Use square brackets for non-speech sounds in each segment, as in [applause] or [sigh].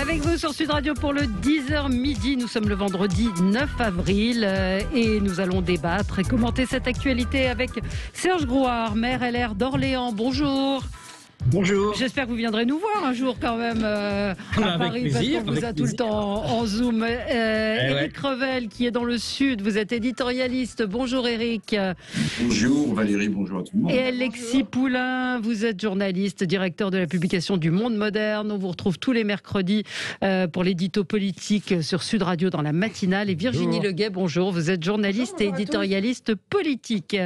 Avec vous sur Sud Radio pour le 10h midi. Nous sommes le vendredi 9 avril euh, et nous allons débattre et commenter cette actualité avec Serge Grouard, maire LR d'Orléans. Bonjour. Bonjour. J'espère que vous viendrez nous voir un jour quand même euh, à Avec Paris plaisir, parce qu'on vous a tout le temps en Zoom. Euh, Eh ouais. Éric Revel qui est dans le sud, vous êtes éditorialiste. Bonjour Éric. Bonjour Valérie, bonjour à tout le monde. Et Alexis Poulain, vous êtes journaliste, directeur de la publication du Monde Moderne. On vous retrouve tous les mercredis euh, pour l'édito politique sur Sud Radio dans la matinale. Et Virginie. Leguet, bonjour. Vous êtes journaliste et éditorialiste politique.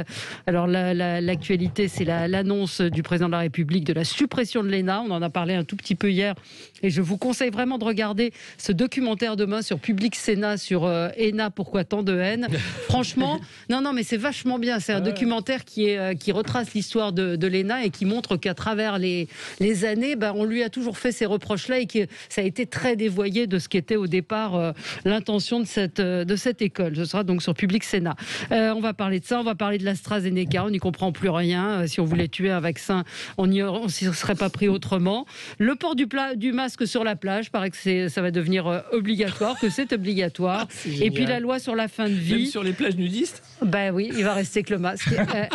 Alors la- la- l'actualité, c'est la- l'annonce du président de la République de la suppression de l'ENA. On en a parlé un tout petit peu hier. Et je vous conseille vraiment de regarder ce documentaire demain sur Public Sénat sur euh, ENA, pourquoi tant de haine. [laughs] Franchement, non, non, mais c'est vachement bien. C'est un documentaire qui, est, euh, qui retrace l'histoire de, de l'ENA et qui montre qu'à travers les, les années, ben, on lui a toujours fait ces reproches-là et que ça a été très dévoyé de ce qu'était au départ euh, l'intention de cette, euh, de cette école. Ce sera donc sur Public Sénat. Euh, on va parler de ça, on va parler de l'AstraZeneca, on n'y comprend plus rien. Euh, si on voulait tuer un vaccin, on aurait- on s'y serait pas pris autrement. Le port du, pla- du masque sur la plage, paraît que ça va devenir euh, obligatoire, que c'est obligatoire. [laughs] Et puis la loi sur la fin de vie. Même sur les plages nudistes? Ben oui, il va rester que le masque. [laughs] Euh,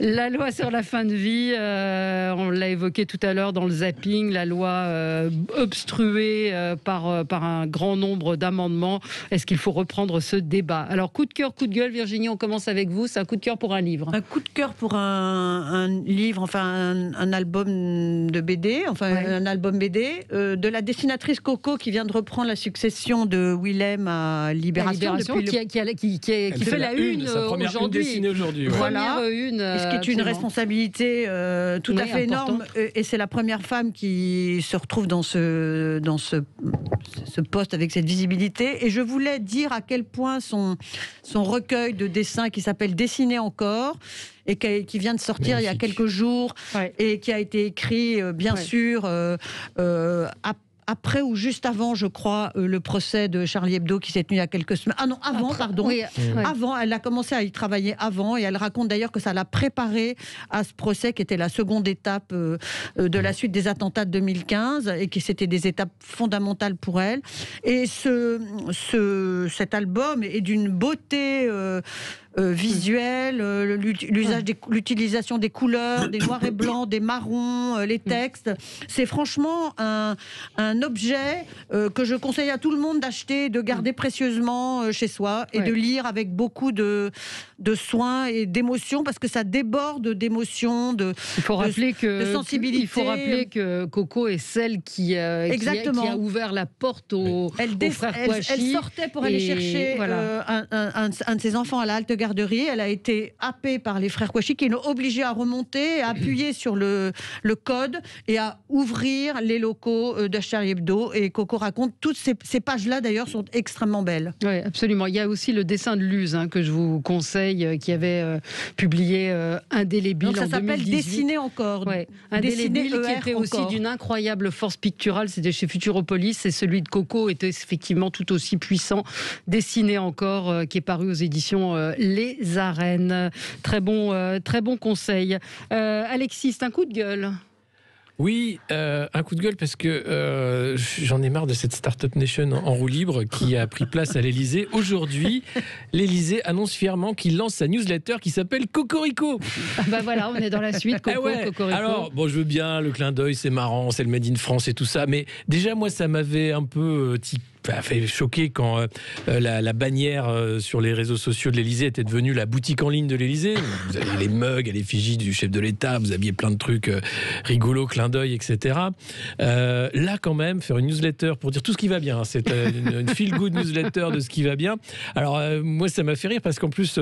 la loi sur la fin de vie, euh, on l'a évoqué tout à l'heure dans le zapping, la loi euh, obstruée euh, par, euh, par un grand nombre d'amendements. Est-ce qu'il faut reprendre ce débat? Alors, coup de cœur, coup de gueule, Virginie, on commence avec vous. C'est un coup de cœur pour un livre. Un coup de cœur pour un, un livre, enfin un, un album de BD, enfin Ouais. un album BD euh, de la dessinatrice Coco qui vient de reprendre la succession de Willem à La Libération. Libération, depuis le- qui, a- qui a- qui- qui est- qui fait la une, euh, une aujourd'hui. aujourd'hui. ouais. Voilà. Première une. Et ce qui est une absolument. responsabilité euh, tout à Oui, fait importante. énorme. Euh, Et c'est la première femme qui se retrouve dans ce, dans ce, ce poste avec cette visibilité. Et je voulais dire à quel point son, son recueil de dessins qui s'appelle Dessiner encore et qui, qui vient de sortir il y a quelques jours Ouais. et qui a été écrit, euh, bien Ouais. sûr, euh, euh, ap- après ou juste avant, je crois, euh, le procès de Charlie Hebdo qui s'est tenu il y a quelques semaines. Ah non, avant, Après- pardon. oui. Avant, elle a commencé à y travailler avant et elle raconte d'ailleurs que ça l'a préparée à ce procès qui était la seconde étape euh, de la suite des attentats de 2015 et qui c'était des étapes fondamentales pour elle. Et ce, ce, cet album est d'une beauté. euh, euh, visuelle, euh, l'utilisation des couleurs, des noirs et blancs, des marrons, euh, les textes. C'est franchement un, un objet que je conseille à tout le monde d'acheter, de garder précieusement chez soi et Ouais. de lire avec beaucoup de, de soin et d'émotion parce que ça déborde d'émotions, de, Il faut de- rappeler que de sensibilité. Il faut rappeler que Coco est celle qui, euh, qui a- Exactement. qui a, ouvert la porte aux, Elle, frères elle- sortait pour aller chercher voilà. euh, un- un- un de ses enfants à la halte garderie. Elle a été happée par les frères Kouachi qui l'ont obligée à remonter, à appuyer sur le, le code et à ouvrir les locaux euh, de Charlie Hebdo. Et Coco raconte toutes ces, ces pages-là, d'ailleurs, sont extrêmement belles. Oui, absolument. Il y a aussi le dessin de Luz hein, que je vous conseille, euh, qui avait euh, publié euh, Indélébile Donc ça s'appelle 2018. Dessiner encore. Ouais, Dessiner Indélébile qui ER était aussi d'une incroyable force picturale, c'était chez Futuropolis, et celui de Coco était effectivement tout aussi puissant, dessiné encore, euh, qui est paru aux éditions Les Arènes. Très bon, euh, très bon conseil. Euh, Alexis, c'est un coup de gueule. Oui, euh, un coup de gueule parce que euh, j'en ai marre de cette Startup Nation en roue libre qui a pris place à l'Elysée. Aujourd'hui, l'Elysée annonce fièrement qu'il lance sa newsletter qui s'appelle Cocorico. Ah bah voilà, on est dans la suite. [laughs] Coco, ouais. Cocorico. Alors, bon, je veux bien le clin d'œil, c'est marrant, c'est le Made in France et tout ça, mais déjà, moi, ça m'avait un peu enfin, fait choquer quand euh, euh, la, bannière euh, sur les réseaux sociaux de l'Elysée était devenue la boutique en ligne de l'Elysée. Vous aviez les mugs à l'effigie du chef de l'État, vous aviez plein de trucs rigolos, clin d'œil, etc. Là, quand même, faire une newsletter pour dire tout ce qui va bien, hein, c'est une, une feel-good newsletter de ce qui va bien. Alors, moi, ça m'a fait rire parce qu'en plus.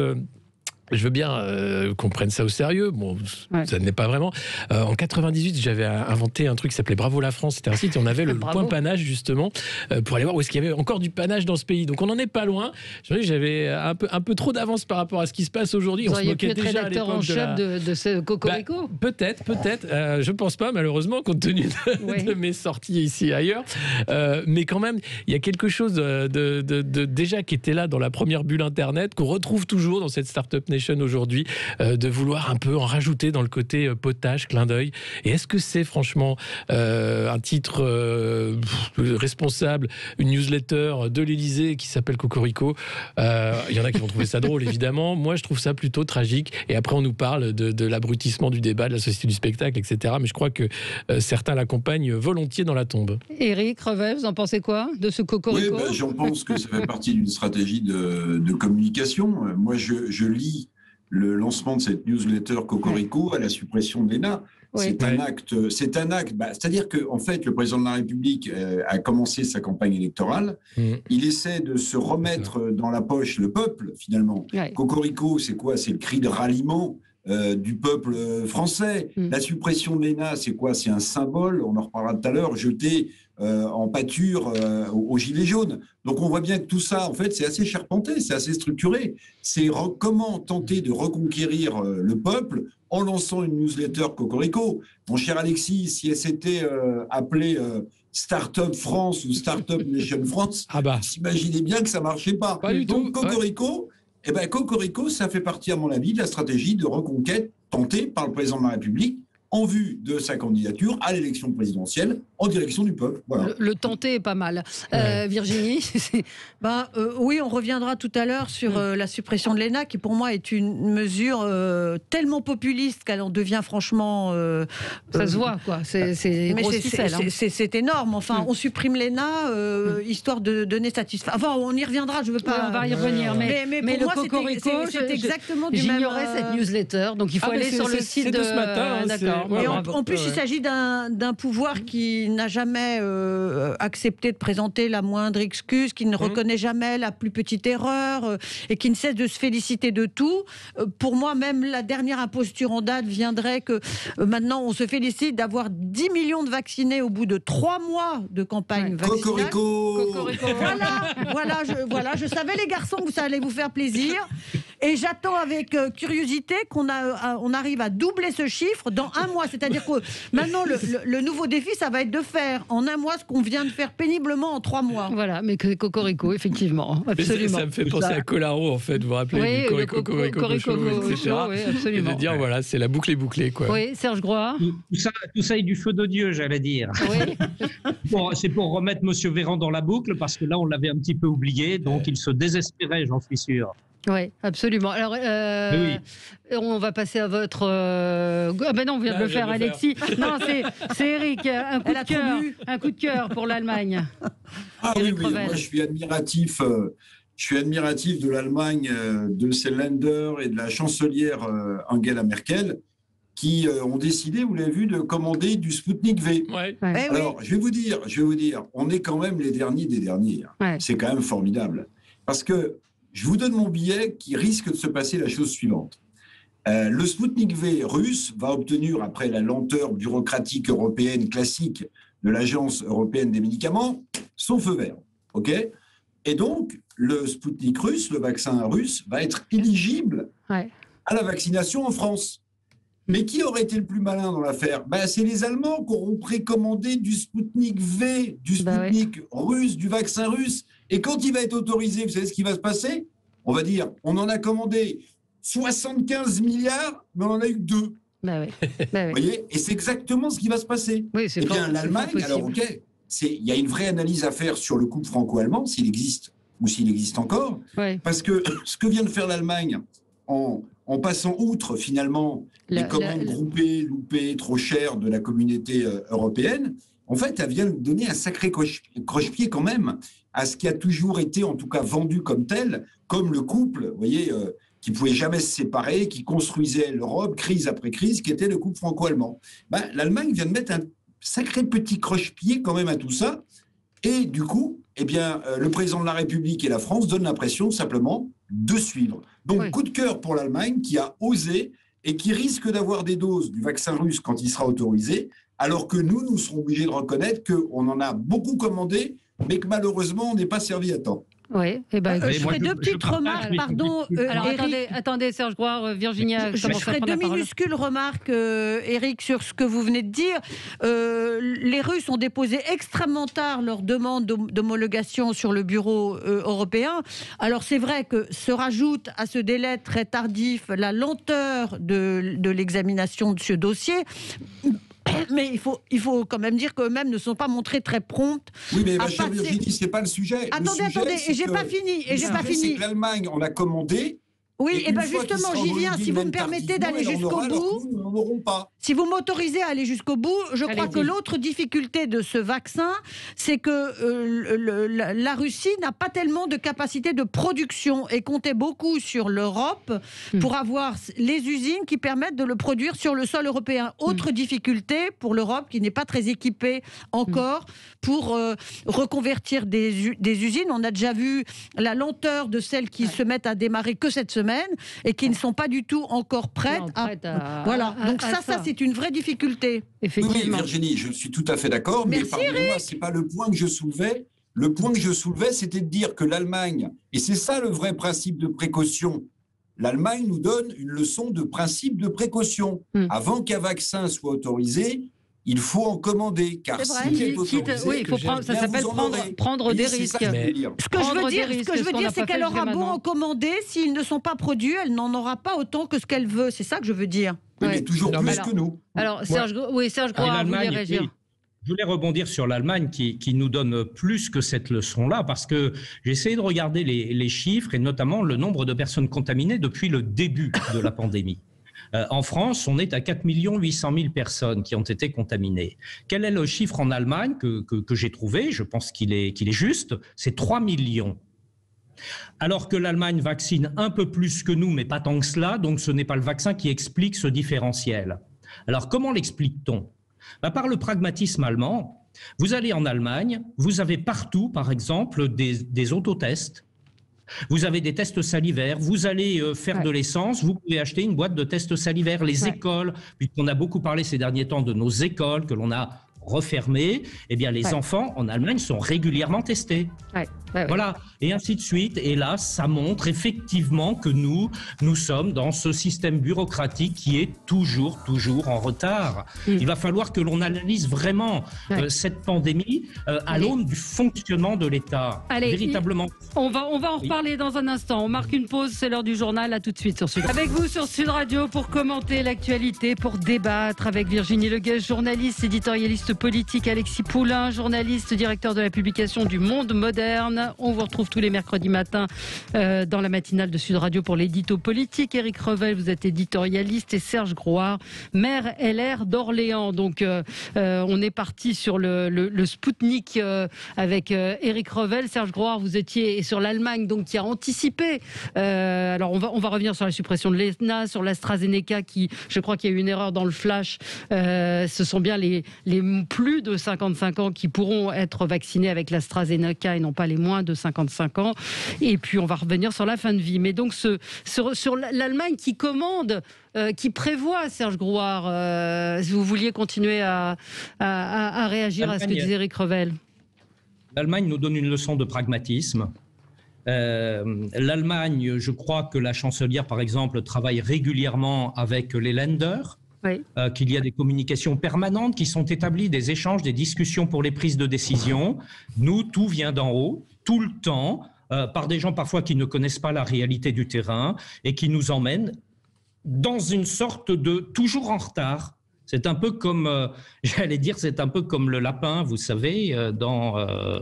Je veux bien euh, qu'on prenne ça au sérieux. Bon, Ouais. ça ne l'est pas vraiment. Euh, en 98, j'avais inventé un truc qui s'appelait Bravo la France. C'était un site et on avait le Bravo. point panache justement euh, pour aller voir où est-ce qu'il y avait encore du panache dans ce pays. Donc on n'en est pas loin. J'avais un peu, un peu trop d'avance par rapport à ce qui se passe aujourd'hui. On se moquait déjà à l'époque en de chef la- Bah, de, de ce Cocorico. Peut-être, peut-être. Euh, je pense pas, malheureusement, compte tenu de, de mes sorties ici et ailleurs. Mais quand même, il y a quelque chose de, de- de- de- déjà qui était là dans la première bulle Internet, qu'on retrouve toujours dans cette Startup Nation Aujourd'hui de vouloir un peu en rajouter dans le côté potage, clin d'œil. Et est-ce que c'est franchement un titre responsable, une newsletter de l'Elysée qui s'appelle Cocorico Il y en a qui vont trouver ça drôle, évidemment. Moi, je trouve ça plutôt tragique. Et après, on nous parle de, de l'abrutissement du débat, de la société du spectacle, etc. Mais je crois que certains l'accompagnent volontiers dans la tombe. Éric Revet, vous en pensez quoi de ce cocorico Oui, ben, j'en pense que ça fait partie d'une stratégie de, communication. Moi, je, lis le lancement de cette newsletter Cocorico à la suppression de l'ENA. C'est un acte. C'est un acte. Bah, c'est-à-dire que, en fait, le président de la République euh, a commencé sa campagne électorale. Mm. Il essaie de se remettre dans la poche le peuple, finalement. Cocorico, c'est quoi? C'est le cri de ralliement euh, du peuple français. Mm. La suppression de l'ENA, c'est quoi? C'est un symbole, on en reparlera tout à l'heure, jeté euh, en pâture euh, aux, Gilets jaunes. Donc on voit bien que tout ça, en fait, c'est assez charpenté, c'est assez structuré. C'est comment tenter de reconquérir le peuple en lançant une newsletter Cocorico? Mon cher Alexis, si elle s'était appelée Startup France ou Startup [laughs] Nation France, ah bah. imaginez bien que ça marchait pas. Donc Cocorico, eh bien, Cocorico, ça fait partie, à mon avis, de la stratégie de reconquête tentée par le président de la République en vue de sa candidature à l'élection présidentielle en direction du peuple. Le, tenter est pas mal. Euh, Virginie [laughs] euh, Oui, on reviendra tout à l'heure sur euh, la suppression de l'ENA, qui pour moi est une mesure tellement populiste qu'elle en devient franchement... Ça se voit, quoi. C'est hein. C'est énorme. Enfin, mm. on supprime l'ENA, mm. histoire de donner satisfaction. Enfin, on y reviendra, je veux pas... on va y revenir, mais, mais, pour le moi, cocorico, c'est exactement du même... J'ignorais cette newsletter, donc il faut ah, aller sur le site de... ce matin, hein, D'accord en, plus, il s'agit d'un pouvoir qui n'a jamais euh, accepté de présenter la moindre excuse, qui ne mmh. reconnaît jamais la plus petite erreur euh, et qui ne cesse de se féliciter de tout. Euh, pour moi, même la dernière imposture en date viendrait que maintenant on se félicite d'avoir 10 millions de vaccinés au bout de trois mois de campagne vaccinale. Cocorico. Voilà, voilà, je, voilà, je savais les garçons que ça allait vous faire plaisir. Et j'attends avec curiosité qu'on on arrive à doubler ce chiffre dans un mois. C'est-à-dire que maintenant, le, nouveau défi, ça va être de faire en un mois ce qu'on vient de faire péniblement en trois mois. Voilà, mais que Cocorico, effectivement. Absolument. Ça, me fait penser à Colaro, en fait, vous vous rappelez oui, du Cocorico, Cocorico, etc. Oui, absolument. Et de dire, voilà, c'est la boucle est bouclée. Quoi. Oui, Serge Groix. Tout ça, tout ça est du feu de Dieu, j'allais dire. Oui. [laughs] c'est pour remettre Monsieur Véran dans la boucle, parce que là, on l'avait un petit peu oublié, donc il se désespérait, j'en suis sûr. Oui, absolument. Alors, euh, on va passer à votre. Euh, ah ben non, on vient de le faire, Alexis. non, c'est Eric. Un coup de cœur, un coup de cœur pour l'Allemagne. Ah oui, oui, moi je suis admiratif. Euh, je suis admiratif de l'Allemagne, de ses lenders et de la chancelière Angela Merkel qui ont décidé, vous l'avez vu, de commander du Sputnik V. Ouais. Eh Alors, je vais vous dire, je vais vous dire, on est quand même les derniers des derniers. Hein. C'est quand même formidable. Parce que je vous donne mon billet qui risque de se passer la chose suivante. Euh, le Sputnik V russe va obtenir, après la lenteur bureaucratique européenne classique de l'Agence européenne des médicaments, son feu vert. OK? Et donc, le Sputnik russe, le vaccin russe, va être éligible à la vaccination en France. Mais qui aurait été le plus malin dans l'affaire? Ben, C'est les Allemands qui auront précommandé du Sputnik V, du bah Sputnik russe, du vaccin russe. Et quand il va être autorisé, vous savez ce qui va se passer? On va dire, on en a commandé 75 milliards, mais on en a eu deux. Bah [laughs] bah vous voyez? Et c'est exactement ce qui va se passer. Oui, eh bien, l'Allemagne, alors ok, il y a une vraie analyse à faire sur le couple franco-allemand, s'il existe ou s'il existe encore. Parce que [coughs] ce que vient de faire l'Allemagne en, en, passant outre finalement les commandes groupées, loupées, trop chères de la communauté euh, européenne, en fait, elle vient de donner un sacré croche-pied quand même à ce qui a toujours été, en tout cas, vendu comme tel, comme le couple, vous voyez, euh, qui pouvait jamais se séparer, qui construisait l'Europe, crise après crise, qui était le couple franco-allemand. Ben, L'Allemagne vient de mettre un sacré petit croche-pied quand même à tout ça, et du coup, eh bien, euh, le président de la République et la France donnent l'impression simplement de suivre. Donc, coup de cœur pour l'Allemagne qui a osé et qui risque d'avoir des doses du vaccin russe quand il sera autorisé, alors que nous, nous serons obligés de reconnaître qu'on en a beaucoup commandé mais que malheureusement, on n'est pas servi à temps. Oui, eh ben, euh, je ferai deux petites remarques, pardon. Euh, Alors attendez, attendez, Serge Grouard, euh, Virginia, je, je ferai deux minuscules remarques, Eric, sur ce que vous venez de dire. les Russes ont déposé extrêmement tard leur demande d'homologation sur le bureau européen. Alors c'est vrai que se rajoute à ce délai très tardif la lenteur de, de l'examination de ce dossier. [coughs] mais il faut, il faut quand même dire qu'eux-mêmes ne sont pas montrés très promptes. Oui, mais ma chère Virginie, ce n'est pas le sujet. Attendez, le sujet, attendez, et j'ai pas fini. Et j'ai pas fini. L'Allemagne, on a commandé oui, et, bien justement, j'y viens. Si vous me permettez d'aller jusqu'au bout, si vous m'autorisez à aller jusqu'au bout, je crois que l'autre difficulté de ce vaccin, c'est que euh, la Russie n'a pas tellement de capacité de production et comptait beaucoup sur l'Europe hmm. pour avoir les usines qui permettent de le produire sur le sol européen. Hmm. Autre difficulté pour l'Europe qui n'est pas très équipée encore hmm. pour euh, reconvertir des, des, usines. On a déjà vu la lenteur de celles qui se mettent à démarrer que cette semaine et qui ne sont pas du tout encore prêtes, à... Voilà, donc ça, ça, c'est une vraie difficulté. Effectivement. Oui, Virginie, je suis tout à fait d'accord, mais pardonnez-moi, ce n'est pas le point que je soulevais. Le point que je soulevais, c'était de dire que l'Allemagne, et c'est ça le vrai principe de précaution, l'Allemagne nous donne une leçon de principe de précaution. Hmm. Avant qu'un vaccin soit autorisé, il faut en commander, car si oui, il faut prendre, ça s'appelle prendre, prendre des risques. Ce que je veux dire, ce que je veux dire, c'est qu'elle aura beau en commander, s'ils ne sont pas produits, elle n'en aura pas autant que ce qu'elle veut. C'est ça que je veux dire. Oui, mais toujours plus que nous. Alors, Serge, oui, Serge Gros, vous réagir. Je voulais rebondir sur l'Allemagne qui, qui, nous donne plus que cette leçon-là, parce que j'ai essayé de regarder les, les, chiffres et notamment le nombre de personnes contaminées depuis le début de la [laughs] pandémie. Euh, en France, on est à 4 800 000 personnes qui ont été contaminées. Quel est le chiffre en Allemagne que, j'ai trouvé? Je pense qu'il est, juste. C'est 3 millions. Alors que l'Allemagne vaccine un peu plus que nous, mais pas tant que cela, donc ce n'est pas le vaccin qui explique ce différentiel. Alors comment l'explique-t-on? Bah, Par le pragmatisme allemand. Vous allez en Allemagne, vous avez partout, par exemple, des, des autotests vous avez des tests salivaires, vous allez euh, faire de l'essence, vous pouvez acheter une boîte de tests salivaires. Les écoles, puisqu'on a beaucoup parlé ces derniers temps de nos écoles que l'on a refermées, eh bien les enfants en Allemagne sont régulièrement testés. Voilà, et ainsi de suite. Et là, ça montre effectivement que nous, nous sommes dans ce système bureaucratique qui est toujours, toujours en retard. Mm. Il va falloir que l'on analyse vraiment euh, cette pandémie euh, à l'aune du fonctionnement de l'État. Véritablement. On va, on va en reparler dans un instant. On marque une pause, c'est l'heure du journal. À tout de suite sur Sud. Avec vous sur Sud Radio pour commenter l'actualité, pour débattre avec Virginie Leguez, journaliste, éditorialiste politique, Alexis Poulain, journaliste, directeur de la publication du Monde Moderne. On vous retrouve tous les mercredis matins euh, dans la matinale de Sud Radio pour l'édito politique. Éric Revel, vous êtes éditorialiste et Serge Groard, maire LR d'Orléans. Donc euh, euh, on est parti sur le, le, Spoutnik avec Éric Revel. Serge Groard, vous étiez sur l'Allemagne donc qui a anticipé. alors on va, on va revenir sur la suppression de l'ESNA, sur l'AstraZeneca qui, je crois qu'il y a eu une erreur dans le flash. ce sont bien les, les plus de 55 ans qui pourront être vaccinés avec l'AstraZeneca et non pas les moins de 55 ans. Et puis, on va revenir sur la fin de vie. Mais donc, ce, sur, l'Allemagne qui commande, euh, qui prévoit, Serge Grouard, euh, si vous vouliez continuer à, à, réagir à ce que disait Eric Revel. L'Allemagne nous donne une leçon de pragmatisme. Euh, L'Allemagne, je crois que la chancelière, par exemple, travaille régulièrement avec les lenders, euh, qu'il y a des communications permanentes qui sont établies, des échanges, des discussions pour les prises de décision. Nous, tout vient d'en haut, tout le temps, euh, par des gens parfois qui ne connaissent pas la réalité du terrain et qui nous emmènent dans une sorte de toujours en retard c'est un peu comme, euh, [laughs] j'allais dire, c'est un peu comme le lapin, vous savez, euh, dans, euh,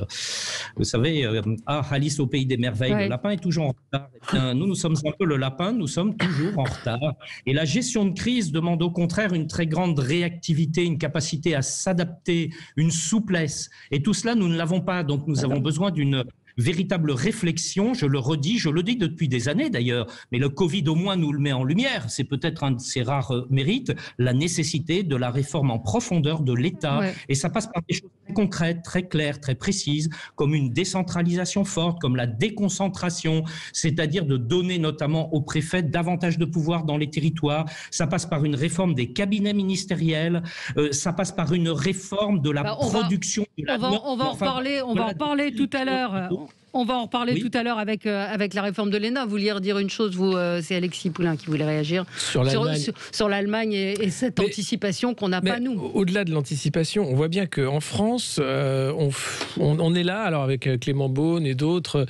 vous savez, ah, Alice au pays des merveilles, le lapin est toujours en retard. Eh nous, nous sommes un peu le lapin, nous sommes toujours en retard. Et la gestion de crise demande au contraire une très grande réactivité, une capacité à s'adapter, une souplesse. Et tout cela, nous ne l'avons pas. Donc, nous avons besoin d'une véritable réflexion, je le redis, je le dis depuis des années d'ailleurs, mais le Covid au moins nous le met en lumière, c'est peut-être un de ses rares euh, mérites, la nécessité de la réforme en profondeur de l'État. Et ça passe par des choses très concrètes, très claires, très précises, comme une décentralisation forte, comme la déconcentration, c'est-à-dire de donner notamment aux préfets davantage de pouvoir dans les territoires. Ça passe par une réforme des cabinets ministériels, euh, ça passe par une réforme de la bah, production. on, va, on va en parler, on va en parler tout à l'heure. Ooh. On va en reparler tout à l'heure avec, euh, avec la réforme de l'ENA. Vous vouliez redire une chose, vous, euh, c'est Alexis Poulain qui voulait réagir sur l'Allemagne et, cette anticipation qu'on n'a pas, nous. Au-delà de l'anticipation, on voit bien qu'en France, euh, on, on, est là, alors avec Clément Beaune et d'autres,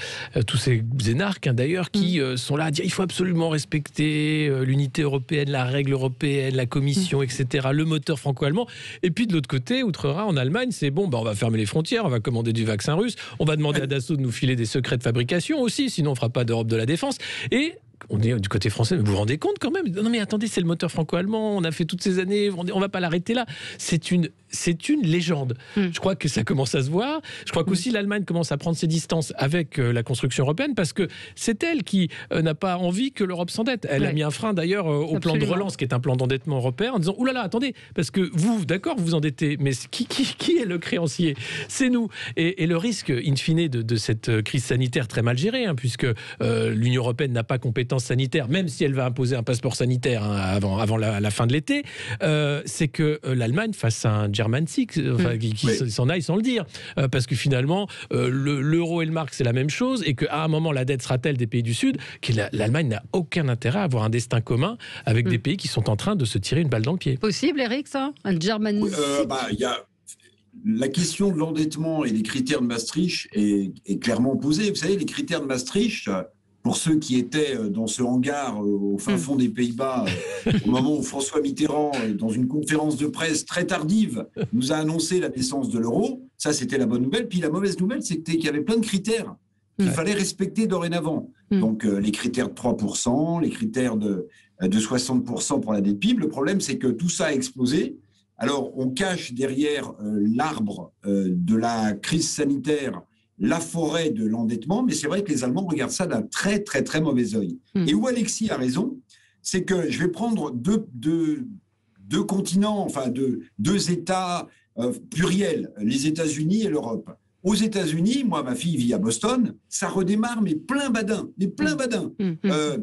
tous ces énarques hein, d'ailleurs, qui mm. sont là à dire il faut absolument respecter l'unité européenne, la règle européenne, la Commission, mm. etc., le moteur franco-allemand. Et puis de l'autre côté, outre-Rhin, en Allemagne, c'est bon, bah, on va fermer les frontières, on va commander du vaccin russe, on va demander à Dassault de nous filer des secrets de fabrication aussi, sinon on fera pas d'Europe de la défense. Et on est du côté français, mais vous vous rendez compte quand même? Non mais attendez, c'est le moteur franco-allemand, on a fait toutes ces années, on va pas l'arrêter là. C'est une c'est une légende. Hmm. Je crois que ça commence à se voir. Je crois qu'aussi hmm. l'Allemagne commence à prendre ses distances avec euh, la construction européenne parce que c'est elle qui euh, n'a pas envie que l'Europe s'endette. Elle a mis un frein d'ailleurs euh, au plan de relance qui est un plan d'endettement européen en disant oulala, là là, attendez, parce que vous, d'accord, vous vous endettez, mais qui, qui, est le créancier? C'est nous. Et, le risque, in fine, de, cette crise sanitaire très mal gérée, hein, puisque l'Union européenne n'a pas compétence sanitaire, même si elle va imposer un passeport sanitaire hein, avant, avant la, fin de l'été, c'est que l'Allemagne fasse un German enfin, qui, s'en aille sans le dire. Euh, parce que finalement, euh, l'euro et le marque, c'est la même chose, et qu'à un moment, la dette sera telle des pays du Sud? Que l'Allemagne n'a aucun intérêt à avoir un destin commun avec des mm. pays qui sont en train de se tirer une balle dans le pied. Possible, Eric, ça? Un German euh, bah, y a la question de l'endettement et des critères de Maastricht est, est, clairement posée. Vous savez, les critères de Maastricht, pour ceux qui étaient euh, dans ce hangar euh, au fin hmm. fond des Pays-Bas, euh, au moment où François Mitterrand, dans une conférence de presse très tardive, nous a annoncé la naissance de l'euro, ça c'était la bonne nouvelle. Puis la mauvaise nouvelle, c'était qu'il y avait plein de critères qu'il fallait respecter dorénavant. Hmm. Donc les critères de 3%, les critères de, de 60% pour la dette PIB. Le problème, c'est que tout ça a explosé. Alors on cache derrière l'arbre de la crise sanitaire la forêt de l'endettement, mais c'est vrai que les Allemands regardent ça d'un très, très, très mauvais œil. Hmm. Et où Alexis a raison, c'est que je vais prendre deux, deux, continents, enfin deux, deux États euh, pluriels, les États-Unis et l'Europe. Aux États-Unis, moi, ma fille vit à Boston, ça redémarre, mais plein badin, mais plein hmm. badin. Hmm. Euh,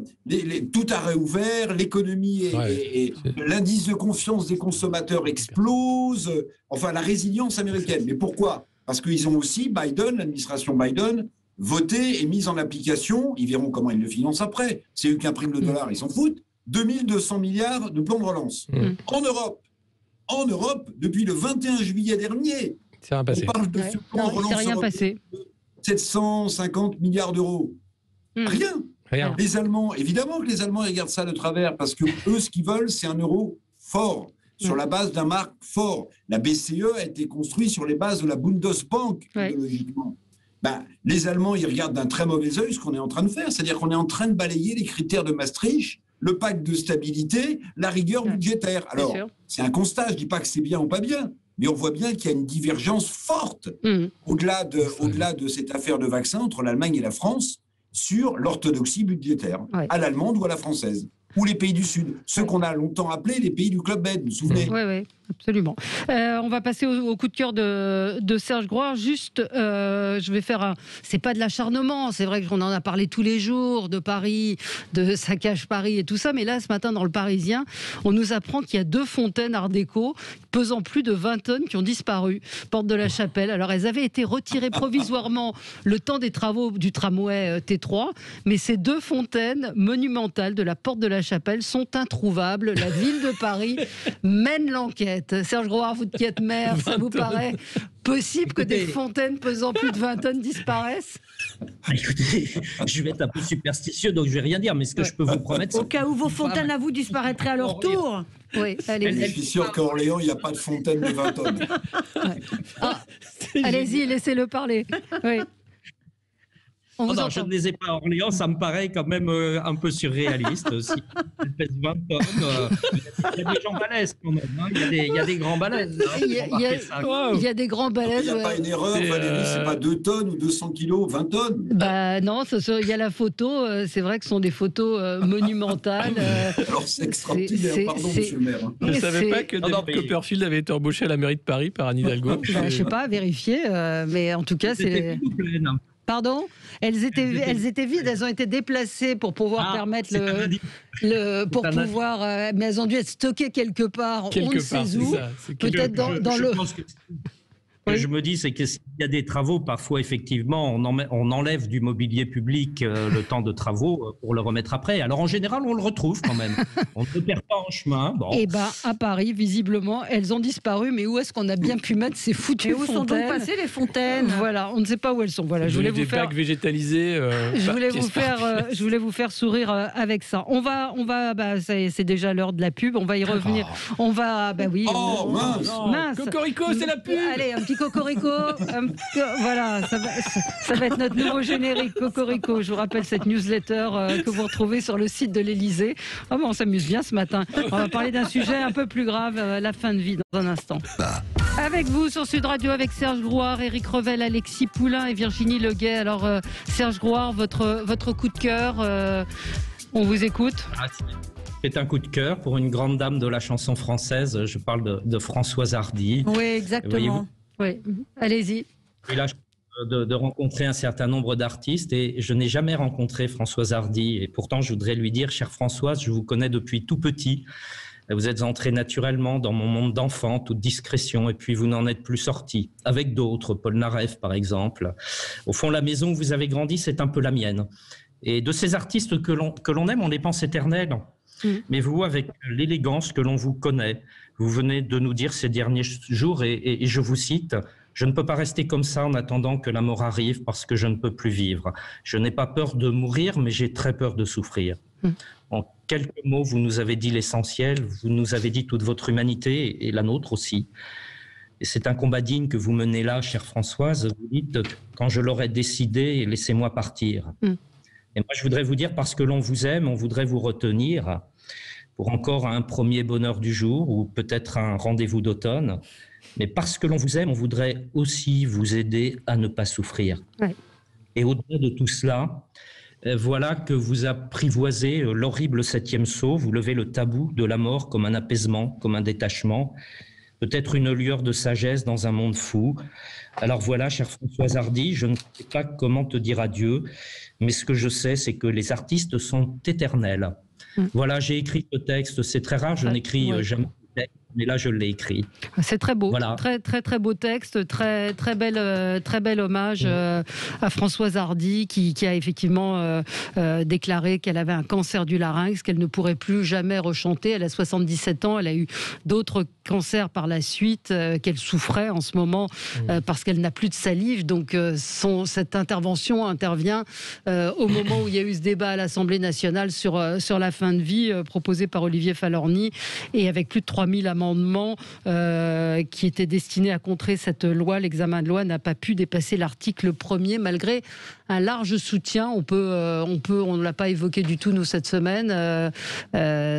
tout a réouvert, l'économie et, l'indice de confiance des consommateurs explose, enfin la résilience américaine. Mais pourquoi? Parce qu'ils ont aussi, Biden, l'administration Biden, voté et mis en application, ils verront comment ils le financent après, c'est eux qui impriment le mm. dollar, ils s'en foutent, 2200 milliards de plans de relance. Mm. En Europe, en Europe, depuis le 21 juillet dernier, on parle de ce plan de relance rien passé. 750 milliards d'euros. Mm. Rien. Rien. Les Allemands, évidemment que les Allemands regardent ça de travers, parce que eux, ce qu'ils veulent, c'est un euro fort sur la base d'un marque fort. La BCE a été construite sur les bases de la Bundesbank, logiquement. Ben, les Allemands, ils regardent d'un très mauvais œil ce qu'on est en train de faire. C'est-à-dire qu'on est en train de balayer les critères de Maastricht, le pacte de stabilité, la rigueur budgétaire. Alors, c'est un constat, je ne dis pas que c'est bien ou pas bien, mais on voit bien qu'il y a une divergence forte mmh. au-delà de, au de cette affaire de vaccin entre l'Allemagne et la France sur l'orthodoxie budgétaire, à l'allemande ou à la française ou les pays du Sud, ceux qu'on a longtemps appelés les pays du Club Med, vous vous souvenez? Oui, oui, absolument. Euh, on va passer au, coup de cœur de, Serge Groir. Juste, euh, je vais faire un. C'est pas de l'acharnement, c'est vrai qu'on en a parlé tous les jours de Paris, de saccage Paris et tout ça, mais là, ce matin, dans le Parisien, on nous apprend qu'il y a deux fontaines Art déco pesant plus de 20 tonnes qui ont disparu, porte de la Chapelle. Alors, elles avaient été retirées provisoirement le temps des travaux du tramway euh, T3, mais ces deux fontaines monumentales de la porte de la Chapelle sont introuvables. La ville de Paris mène l'enquête. Serge Grouard, vous qui êtes maire, ça vous paraît possible que des fontaines pesant plus de 20 tonnes disparaissent? Ah, Écoutez, je vais être un peu superstitieux, donc je vais rien dire, mais ce que je peux vous promettre... Au cas où vos fontaines à vous disparaîtraient à leur tour oui, allez-y. Je suis sûr qu'à Orléans, il n'y a pas de fontaine de 20 tonnes. Ah, [laughs] allez-y, laissez-le parler. Oui. Oh non, je ne les ai pas à Orléans, ça me paraît quand même euh, un peu surréaliste. si elles pèsent 20 tonnes, euh, il y a des gens balèzes quand même. Hein. Il, y a des, il, y a des, grands balèzes. Hein, il, y a, il, y a, des grands balèzes. Il n'y a pas une erreur, Valérie, c'est pas 2 tonnes ou 200 kilos, 20 tonnes. Bah non, il y a la photo, euh, c'est vrai que ce sont des photos monumentales. Alors c'est extraordinaire, pardon, monsieur le maire. Hein. Je ne savais pas que David Copperfield avait été embauché à la mairie de Paris par Anne Hidalgo. Bah, je ne sais pas, vérifier, mais en tout cas, c'est. Pardon? Elles étaient, elles étaient vides, elles ont été déplacées pour pouvoir ah, permettre le, le, pour pouvoir, euh, mais elles ont dû être stockées quelque part, quelque on ne sait où, peut-être dans, dans le. que je me dis, c'est qu'il y a des travaux, parfois effectivement, on, on enlève du mobilier public euh, le temps de travaux euh, pour le remettre après. Alors en général, on le retrouve quand même. [laughs] on ne perd pas en chemin. Bon. Eh bien, à Paris, visiblement, elles ont disparu. Mais où est-ce qu'on a bien pu mettre ces foutues fontaines où sont donc passées les fontaines? Voilà, on ne sait pas où elles sont. Voilà, je voulais vous faire végétalisés. Euh, je voulais vous faire, je voulais vous faire sourire avec ça. On va, on va, bah, c'est déjà l'heure de la pub. On va y revenir. Oh. On va, bah oui. Oh, mince. mince. Cocorico, c'est la pub. Allez, un petit cocorico. voilà, ça va, être notre nouveau générique Cocorico. Je vous rappelle cette newsletter euh, que vous retrouvez sur le site de l'Elysée. Oh, on s'amuse bien ce matin. On va parler d'un sujet un peu plus grave, euh, la fin de vie, dans un instant. Avec vous sur Sud Radio, avec Serge Grouard, Éric Revel, Alexis Poulain et Virginie Leguet. Alors, euh, Serge Grouard, votre, votre coup de cœur, on vous écoute. Ah, c'est un coup de cœur pour une grande dame de la chanson française. Je parle de, Françoise Hardy. Oui, exactement. Oui, allez-y. J'ai la de, de, rencontrer un certain nombre d'artistes et je n'ai jamais rencontré Françoise Hardy. Et pourtant, je voudrais lui dire, chère Françoise, je vous connais depuis tout petit. Vous êtes entrée naturellement dans mon monde d'enfant, toute discrétion, et puis vous n'en êtes plus sorti. Avec d'autres, Paul Naref par exemple. Au fond, la maison où vous avez grandi, c'est un peu la mienne. Et de ces artistes que l'on aime, on les pense éternels. Mm. Mais vous, avec l'élégance que l'on vous connaît, vous venez de nous dire ces derniers jours, et, je vous cite, je ne peux pas rester comme ça en attendant que la mort arrive parce que je ne peux plus vivre. Je n'ai pas peur de mourir, mais j'ai très peur de souffrir. Mm. En quelques mots, vous nous avez dit l'essentiel, vous nous avez dit toute votre humanité et la nôtre aussi. Et c'est un combat digne que vous menez là, chère Françoise. Vous dites, quand je l'aurai décidé, laissez-moi partir. Mm. Et moi, je voudrais vous dire, parce que l'on vous aime, on voudrait vous retenir pour encore un premier bonheur du jour ou peut-être un rendez-vous d'automne. Mais parce que l'on vous aime, on voudrait aussi vous aider à ne pas souffrir. Et au-delà de tout cela, euh, voilà que vous apprivoisez euh, l'horrible septième saut, vous levez le tabou de la mort comme un apaisement, comme un détachement, peut-être une lueur de sagesse dans un monde fou. Alors voilà, chère Françoise Hardy, je ne sais pas comment te dire adieu, mais ce que je sais, c'est que les artistes sont éternels. Voilà, j'ai écrit ce texte, c'est très rare, je ah, n'écris euh, jamais mais là je l'ai écrit. C'est très beau, très très très beau texte, très très belle euh, très bel hommage mm. euh, à Françoise Hardy qui, a effectivement euh, déclaré qu'elle avait un cancer du larynx, qu'elle ne pourrait plus jamais rechanter. Elle a 77 ans, elle a eu d'autres cancers par la suite, qu'elle souffrait en ce moment mm. parce qu'elle n'a plus de salive. Donc son, cette intervention intervient au moment où il y a eu ce débat à l'Assemblée nationale sur sur la fin de vie proposé par Olivier Falorni et avec plus de 3000 amendements amendement euh, qui était destiné à contrer cette loi. L'examen de loi n'a pas pu dépasser l'article 1er malgré un large soutien. On peut, euh, on peut, on ne l'a pas évoqué du tout nous cette semaine. Euh,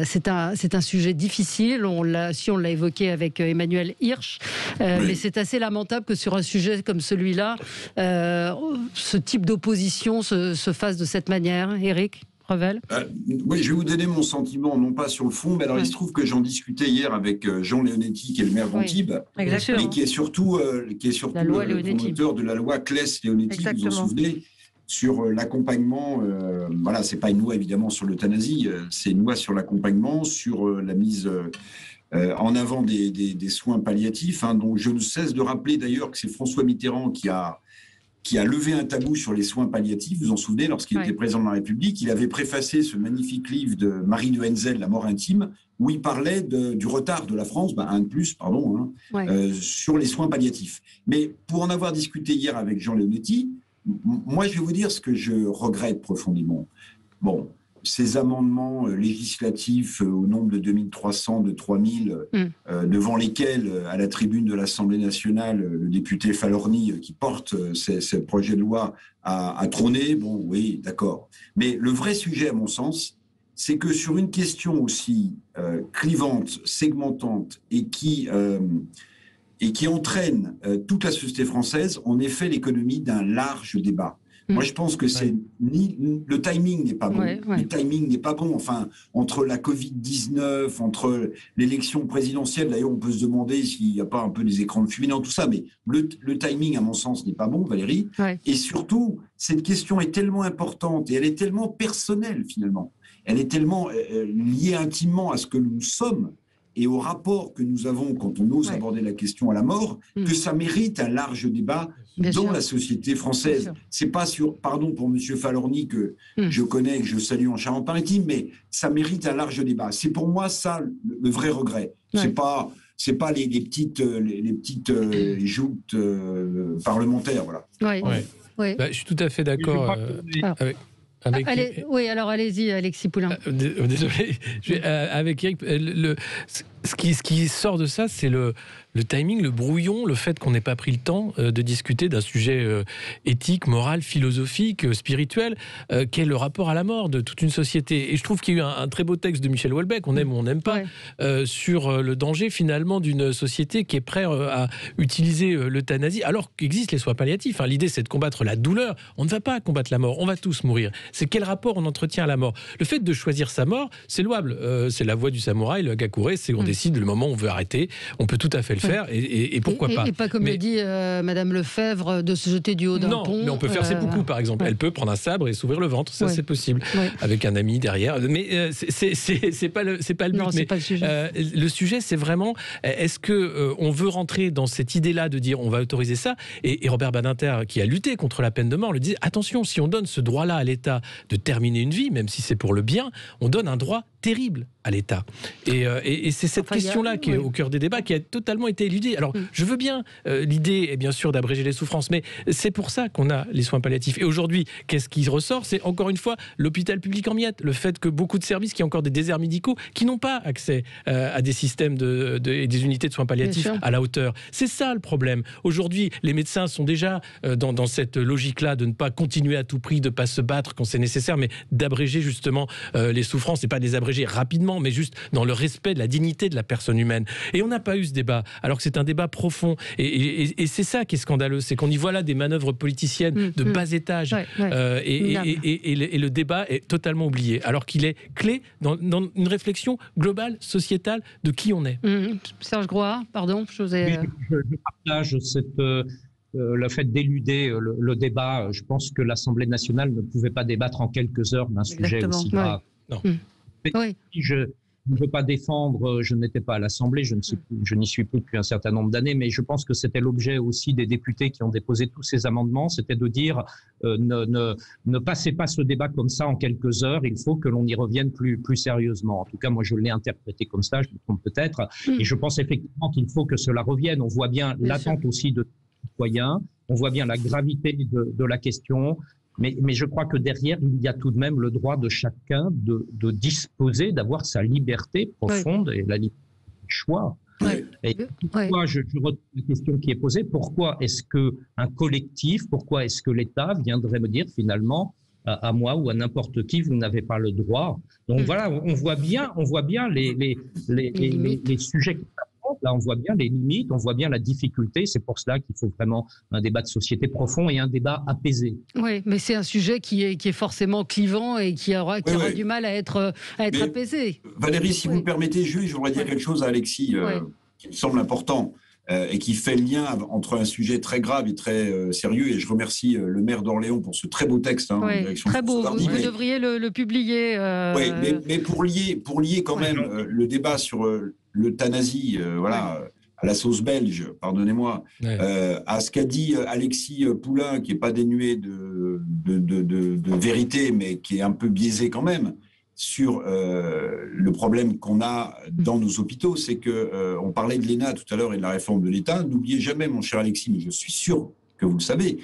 c'est un, c'est un sujet difficile. On l'a, si on l'a évoqué avec Emmanuel Hirsch, mais c'est assez lamentable que sur un sujet comme celui-là, ce type d'opposition se, se fasse de cette manière. Eric. Euh, oui, je vais vous donner mon sentiment, non pas sur le fond, mais alors il se trouve que j'en discutais hier avec euh, Jean Leonetti, qui est le maire d'Antibes, mais qui est surtout, euh, qui est surtout le promoteur de la loi Claes-Leonetti, vous vous en souvenez sur l'accompagnement, voilà, c'est pas une loi évidemment sur l'euthanasie, c'est une loi sur l'accompagnement, sur la mise en avant des, soins palliatifs. Hein, dont je ne cesse de rappeler d'ailleurs que c'est François Mitterrand qui a qui a levé un tabou sur les soins palliatifs. Vous vous en souvenez, lorsqu'il était président de la République, il avait préfacé ce magnifique livre de Marie de Henzel, La mort intime, où il parlait du retard de la France, ben, un de plus, pardon, hein, euh, sur les soins palliatifs. Mais pour en avoir discuté hier avec Jean Leonetti, moi, je vais vous dire ce que je regrette profondément. Bon, ces amendements euh, législatifs euh, au nombre de 2300, de 3000, mm. euh, devant lesquels, à la tribune de l'Assemblée nationale, le député Falorni, qui porte ce, projet de loi, a, trôné, bon, oui, d'accord. Mais le vrai sujet, à mon sens, c'est que sur une question aussi clivante, segmentante, et qui, et qui entraîne toute la société française, on est fait l'économie d'un large débat. Moi, mm. je pense que c'est ni le timing n'est pas bon. Le timing n'est pas bon. Enfin, entre la Covid 19, entre l'élection présidentielle, d'ailleurs, on peut se demander s'il n'y a pas un peu des écrans de fumée dans tout ça. Mais le, timing, à mon sens, n'est pas bon, Valérie. Et surtout, cette question est tellement importante et elle est tellement personnelle finalement. Elle est tellement euh, euh, liée intimement à ce que nous sommes et au rapport que nous avons quand on ose aborder la question à la mort, mm. que ça mérite un large débat dans la société française. C'est pas sur, pardon pour Monsieur Falorni que mm. je connais et que je salue en Charente-Maritime, mais ça mérite un large débat. C'est pour moi ça le, vrai regret. C'est pas c'est pas les, petites les, petites euh, joutes euh, parlementaires, voilà. Oui. Bah, je suis tout à fait d'accord avec. Oui, alors allez-y, Alexis Poulain. Euh, désolé, [laughs] avec Eric, le, ce, qui, ce qui sort de ça, c'est le, le timing, le brouillon, le fait qu'on n'ait pas pris le temps euh, de discuter d'un sujet euh, éthique, moral, philosophique, euh, spirituel, qui est le rapport à la mort de toute une société. Et je trouve qu'il y a eu un, très beau texte de Michel Houellebecq, on aime ou on n'aime pas, sur le danger finalement d'une société qui est prête à utiliser l'euthanasie, alors qu'existent les soins palliatifs. Hein. L'idée, c'est de combattre la douleur. On ne va pas combattre la mort, on va tous mourir. C'est quel rapport on entretient à la mort? Le fait de choisir sa mort, c'est louable. c'est la voie du samouraï, le hagakure, c'est on mm. décide le moment où on veut arrêter. On peut tout à fait le faire et, pourquoi pas. Et pas comme le dit euh, Madame Lefebvre de se jeter du haut d'un pont. Non, mais on peut faire ses beaucoup par exemple. Elle peut prendre un sabre et s'ouvrir le ventre, ça c'est possible, avec un ami derrière. Mais euh, c'est pas le c'est pas le but. Non, pas le sujet. Euh, le sujet c'est vraiment est-ce que on veut rentrer dans cette idée-là de dire on va autoriser ça? Et, Robert Badinter qui a lutté contre la peine de mort le dit attention si on donne ce droit-là à l'État de terminer une vie, même si c'est pour le bien, on donne un droit terrible à l'État. Et, c'est cette question-là qui est au cœur des débats, qui a totalement été éludée. Alors, mm. je veux bien, euh, l'idée est bien sûr d'abréger les souffrances, mais c'est pour ça qu'on a les soins palliatifs. Et aujourd'hui, qu'est-ce qui ressort? C'est encore une fois l'hôpital public en miettes, le fait que beaucoup de services, qui ont encore des déserts médicaux, qui n'ont pas accès euh, à des systèmes de, et des unités de soins palliatifs à la hauteur. C'est ça le problème. Aujourd'hui, les médecins sont déjà euh, dans, dans, cette logique-là de ne pas continuer à tout prix, de ne pas se battre quand c'est nécessaire, mais d'abréger justement les souffrances, et pas les abréger rapidement, mais juste dans le respect de la dignité de la personne humaine. Et on n'a pas eu ce débat, alors que c'est un débat profond. Et, c'est ça qui est scandaleux, c'est qu'on y voit là des manœuvres politiciennes mm, de mm. bas étage. Euh, et, le, débat est totalement oublié, alors qu'il est clé dans, une réflexion globale, sociétale, de qui on est. Mm, Serge Groix, pardon, je, vous ai... je, partage cette... Euh, euh, le fait d'éluder le, débat, je pense que l'Assemblée nationale ne pouvait pas débattre en quelques heures d'un sujet aussi grave. Non. Oui. Je ne veux pas défendre, euh, je n'étais pas à l'Assemblée, je, je n'y suis plus depuis un certain nombre d'années, mais je pense que c'était l'objet aussi des députés qui ont déposé tous ces amendements, c'était de dire euh, ne, ne, ne, passez pas ce débat comme ça en quelques heures, il faut que l'on y revienne plus, plus sérieusement. En tout cas, moi, je l'ai interprété comme ça, je me trompe peut-être, mm. et je pense effectivement qu'il faut que cela revienne. On voit bien, l'attente aussi de citoyens, on voit bien la gravité de, de la question, mais, mais, je crois que derrière, il y a tout de même le droit de chacun de, de disposer, d'avoir sa liberté profonde et la liberté du choix. Et pourquoi, je, je retrouve la question qui est posée, pourquoi est-ce que un collectif, pourquoi est-ce que l'État viendrait me dire finalement à, moi ou à n'importe qui, vous n'avez pas le droit? Donc mm. voilà, on voit bien, on voit bien les, les, les, les, les sujets qui Là, on voit bien les limites, on voit bien la difficulté. C'est pour cela qu'il faut vraiment un débat de société profond et un débat apaisé. Oui, mais c'est un sujet qui est, qui est forcément clivant et qui aura, qui aura du mal à être, à être apaisé. Valérie, si vous me permettez, je, voudrais dire quelque chose à Alexis euh, qui me semble important. Euh, et qui fait le lien entre un sujet très grave et très euh, sérieux. Et je remercie le maire d'Orléans pour ce très beau texte. Hein, très beau, vous, devriez le, publier. Oui, mais, mais, pour, lier, pour lier quand même le débat sur l'euthanasie, euh, voilà, à la sauce belge, pardonnez-moi, euh, à ce qu'a dit euh, Alexis Poulain, qui n'est pas dénué de, de, vérité, mais qui est un peu biaisé quand même, sur le problème qu'on a dans nos hôpitaux, c'est que on parlait de l'ENA tout à l'heure et de la réforme de l'État. N'oubliez jamais, mon cher Alexis, mais je suis sûr que vous le savez,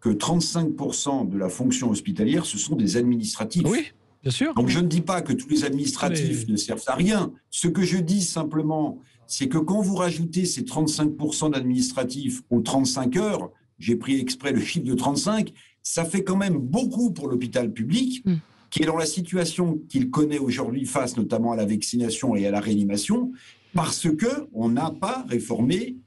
que 35% de la fonction hospitalière, ce sont des administratifs. Oui. Bien sûr. Donc je ne dis pas que tous les administratifs ne servent à rien. Ce que je dis simplement, c'est que quand vous rajoutez ces 35% d'administratifs aux 35 heures, j'ai pris exprès le chiffre de 35, ça fait quand même beaucoup pour l'hôpital public, hmm. Qui est dans la situation qu'il connaît aujourd'hui face notamment à la vaccination et à la réanimation, parce que on n'a pas réformé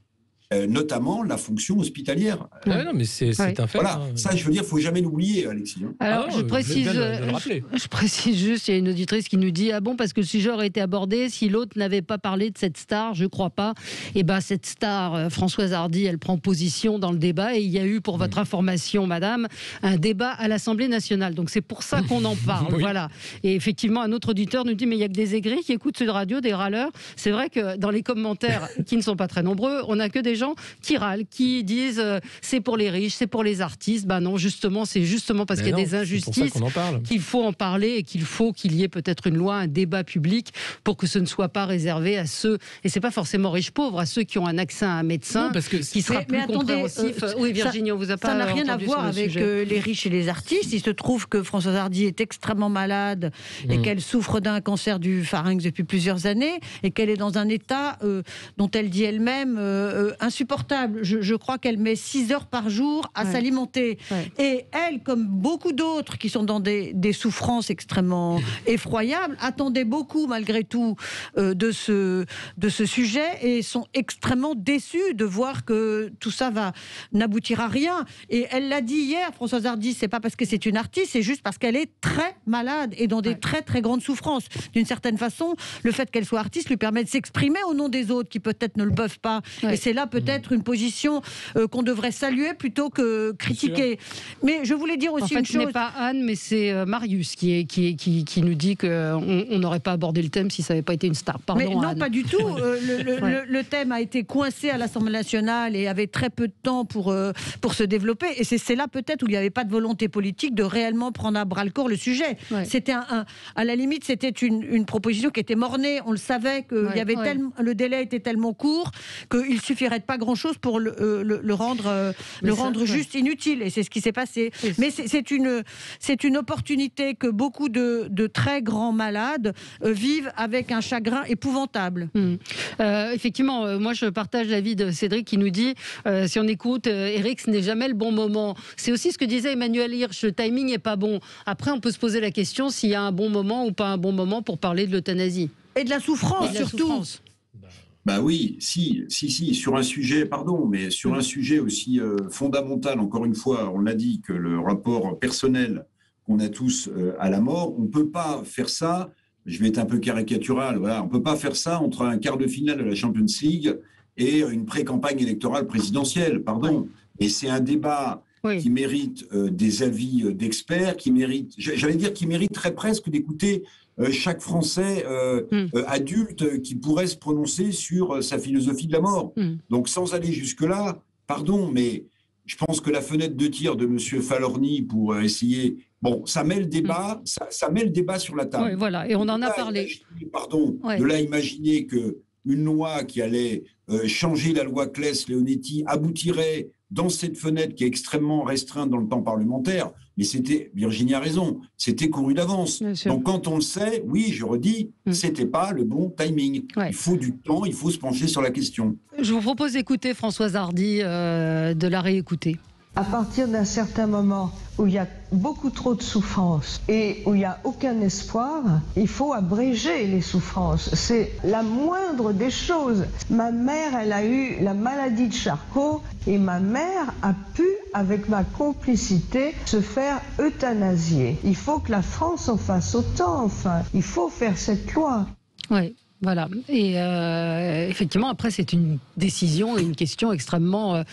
notamment la fonction hospitalière. Ah non, mais c'est un fait. Voilà, hein. ça, je veux dire, il faut jamais l'oublier, Alexis. Hein. Alors, ah je, précise, je, précise juste, il y a une auditrice qui nous dit ah bon parce que le sujet aurait été abordé si l'autre n'avait pas parlé de cette star, je crois pas. Et eh ben cette star, euh, Françoise Hardy, elle prend position dans le débat et il y a eu, pour votre information, Madame, un débat à l'Assemblée nationale. Donc c'est pour ça qu'on en parle, [laughs] voilà. Et effectivement, un autre auditeur nous dit mais il y a que des aigris qui écoutent Sud Radio, des râleurs. C'est vrai que dans les commentaires qui ne sont pas très nombreux, on n'a que des gens qui râlent, qui disent euh, c'est pour les riches, c'est pour les artistes. Ben non, justement, c'est justement parce qu'il y a des injustices qu'il faut en parler et qu'il faut qu'il y ait peut-être une loi, un débat public pour que ce ne soit pas réservé à ceux, et c'est pas forcément riches pauvres, à ceux qui ont un accès à un médecin parce que qui sera plus compréhensif. Euh, oui, Virginie, on vous a pas Ça n'a rien à voir avec euh, les riches et les artistes. Il se trouve que Françoise Hardy est extrêmement malade et mm. qu'elle souffre d'un cancer du pharynx depuis plusieurs années et qu'elle est dans un état dont elle dit elle-même insupportable je, crois qu'elle met 6 heures par jour à s'alimenter. Et elle, comme beaucoup d'autres qui sont dans des, souffrances extrêmement [laughs] effroyables, attendaient beaucoup malgré tout euh, de, ce, de ce sujet et sont extrêmement déçus de voir que tout ça va n'aboutir à rien. Et elle l'a dit hier, Françoise Hardy, c'est pas parce que c'est une artiste, c'est juste parce qu'elle est très malade et dans des très très grandes souffrances. D'une certaine façon, le fait qu'elle soit artiste lui permet de s'exprimer au nom des autres qui peut-être ne le peuvent pas. Et c'est là peut-être une position euh, qu'on devrait saluer plutôt que critiquer. Mais je voulais dire aussi en fait, une chose. Ce n'est pas Anne, mais c'est euh, Marius qui, est, qui, qui, qui nous dit qu'on n'aurait pas abordé le thème si ça n'avait pas été une star. Pardon, mais non, pas du tout. [laughs] Euh, le, thème a été coincé à l'Assemblée nationale et avait très peu de temps pour, pour se développer. Et c'est là peut-être où il n'y avait pas de volonté politique de réellement prendre à bras le corps le sujet. C'était un, à la limite, c'était une, une, proposition qui était mornée. On le savait que il y avait tellement, le délai était tellement court qu'il suffirait de pas grand-chose pour le, euh, le, rendre, euh, le rendre juste inutile. Et c'est ce qui s'est passé. Mais c'est une, une opportunité que beaucoup de, de très grands malades euh, vivent avec un chagrin épouvantable. Hmm. effectivement, moi je partage l'avis de Cédric qui nous dit si on écoute Eric, ce n'est jamais le bon moment. C'est aussi ce que disait Emmanuel Hirsch, le timing n'est pas bon. Après, on peut se poser la question s'il y a un bon moment ou pas un bon moment pour parler de l'euthanasie. Et de la souffrance, surtout. Bah oui, si, si, si, sur un sujet, pardon, mais sur un sujet aussi euh, fondamental, encore une fois, on l'a dit, que le rapport personnel qu'on a tous euh, à la mort, on ne peut pas faire ça, je vais être un peu caricatural, voilà, on ne peut pas faire ça entre un quart de finale de la Champions League et une pré-campagne électorale présidentielle, pardon. Et c'est un débat qui mérite euh, des avis d'experts, qui mérite, j'allais dire, qui mérite très presque d'écouter chaque Français euh, hmm. euh, adulte qui pourrait se prononcer sur sa philosophie de la mort. Hmm. Donc sans aller jusque-là, pardon, mais je pense que la fenêtre de tir de M. Falorni pour essayer... Bon, ça met le débat, hmm. ça, met le débat sur la table. Oui, voilà, et on en a parlé. Pardon, de là imaginer que une loi qui allait changer la loi Claes-Leonetti aboutirait dans cette fenêtre qui est extrêmement restreinte dans le temps parlementaire, mais c'était, Virginie a raison, c'était couru d'avance. Donc quand on le sait, oui, je redis, ce mm. c'était pas le bon timing. Il faut du temps, il faut se pencher sur la question. Je vous propose d'écouter Françoise Hardy, euh, de la réécouter à partir d'un certain moment où il y a beaucoup trop de souffrances et où il n'y a aucun espoir, il faut abréger les souffrances. C'est la moindre des choses. Ma mère, elle a eu la maladie de Charcot et ma mère a pu, avec ma complicité, se faire euthanasier. Il faut que la France en fasse autant, enfin. Il faut faire cette loi. Oui. Voilà. Et euh, effectivement, après, c'est une décision et une question extrêmement euh,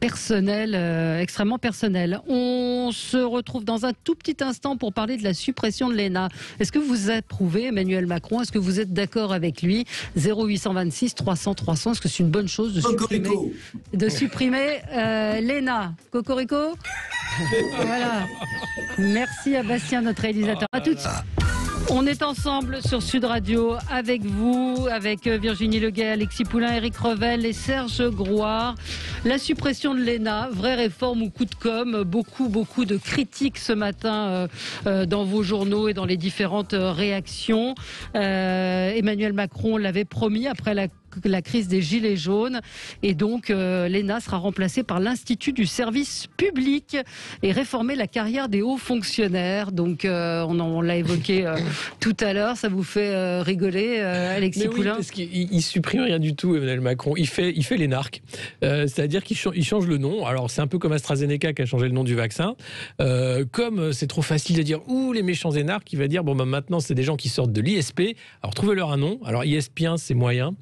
personnelle, euh, extrêmement personnelle. On se retrouve dans un tout petit instant pour parler de la suppression de l'ENA. Est-ce que vous approuvez Emmanuel Macron? Est-ce que vous êtes d'accord avec lui? 0826 300 300. Est-ce que c'est une bonne chose de supprimer, de supprimer l'ENA? Cocorico? [laughs] Voilà. Merci à Bastien, notre réalisateur. À tout de suite. On est ensemble sur Sud Radio avec vous, avec euh, Virginie Leguet, Alexis Poulain, Eric Revel et Serge Grouard. La suppression de l'ENA, vraie réforme ou coup de com', beaucoup, beaucoup de critiques ce matin euh, euh, dans vos journaux et dans les différentes réactions. Emmanuel Macron l'avait promis après la la crise des Gilets jaunes. Et donc, l'ENA sera remplacée par l'Institut du service public et réformer la carrière des hauts fonctionnaires. Donc, on, l'a évoqué [laughs] tout à l'heure. Ça vous fait rigoler, Alexis Mais oui, parce qu'il supprime rien du tout, Emmanuel Macron. Il fait, il fait l'énarque. C'est-à-dire qu'il change le nom. Alors, c'est un peu comme AstraZeneca qui a changé le nom du vaccin. comme c'est trop facile de dire, ouh, les méchants énarques, il va dire, bon, bah, maintenant, c'est des gens qui sortent de l'ISP. Alors, trouvez-leur un nom. Alors, ISP1, c'est moyen.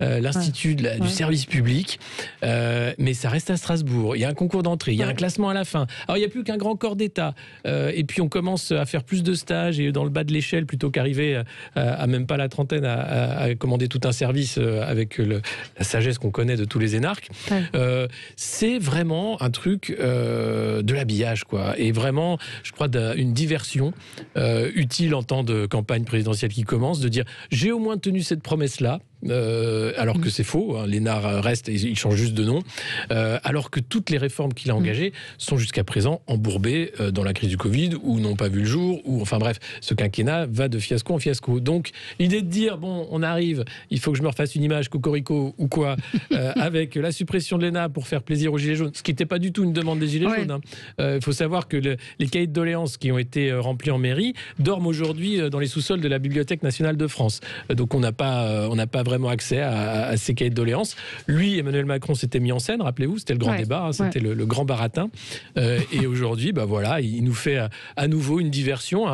Euh, l'Institut du service public, euh, mais ça reste à Strasbourg. Il y a un concours d'entrée, il y a un classement à la fin. Alors il n'y a plus qu'un grand corps d'État, euh, et puis on commence à faire plus de stages et dans le bas de l'échelle plutôt qu'arriver à, même pas la trentaine à, commander tout un service avec la sagesse qu'on connaît de tous les énarques. c'est vraiment un truc de l'habillage, quoi, et vraiment, je crois, une diversion utile en temps de campagne présidentielle qui commence, de dire j'ai au moins tenu cette promesse là. Euh, alors que mm. c'est faux. Hein, Lénard reste, il change juste de nom. Euh, alors que toutes les réformes qu'il a mm. engagées sont jusqu'à présent embourbées euh, dans la crise du Covid ou n'ont pas vu le jour. Ou enfin bref, ce quinquennat va de fiasco en fiasco. Donc l'idée de dire bon, on arrive, il faut que je me refasse une image cocorico ou quoi [laughs] avec la suppression de l'ENA pour faire plaisir aux gilets jaunes, ce qui n'était pas du tout une demande des gilets jaunes. Hein. Il faut savoir que les cahiers de doléances qui ont été remplis en mairie dorment aujourd'hui dans les sous-sols de la Bibliothèque nationale de France. donc on n'a pas, on n'a pas vraiment accès à, ces cahiers de doléances. Lui, Emmanuel Macron s'était mis en scène, rappelez-vous, c'était le grand débat, hein, c'était le, grand baratin. Euh, et aujourd'hui, bah voilà, il nous fait à, nouveau une diversion,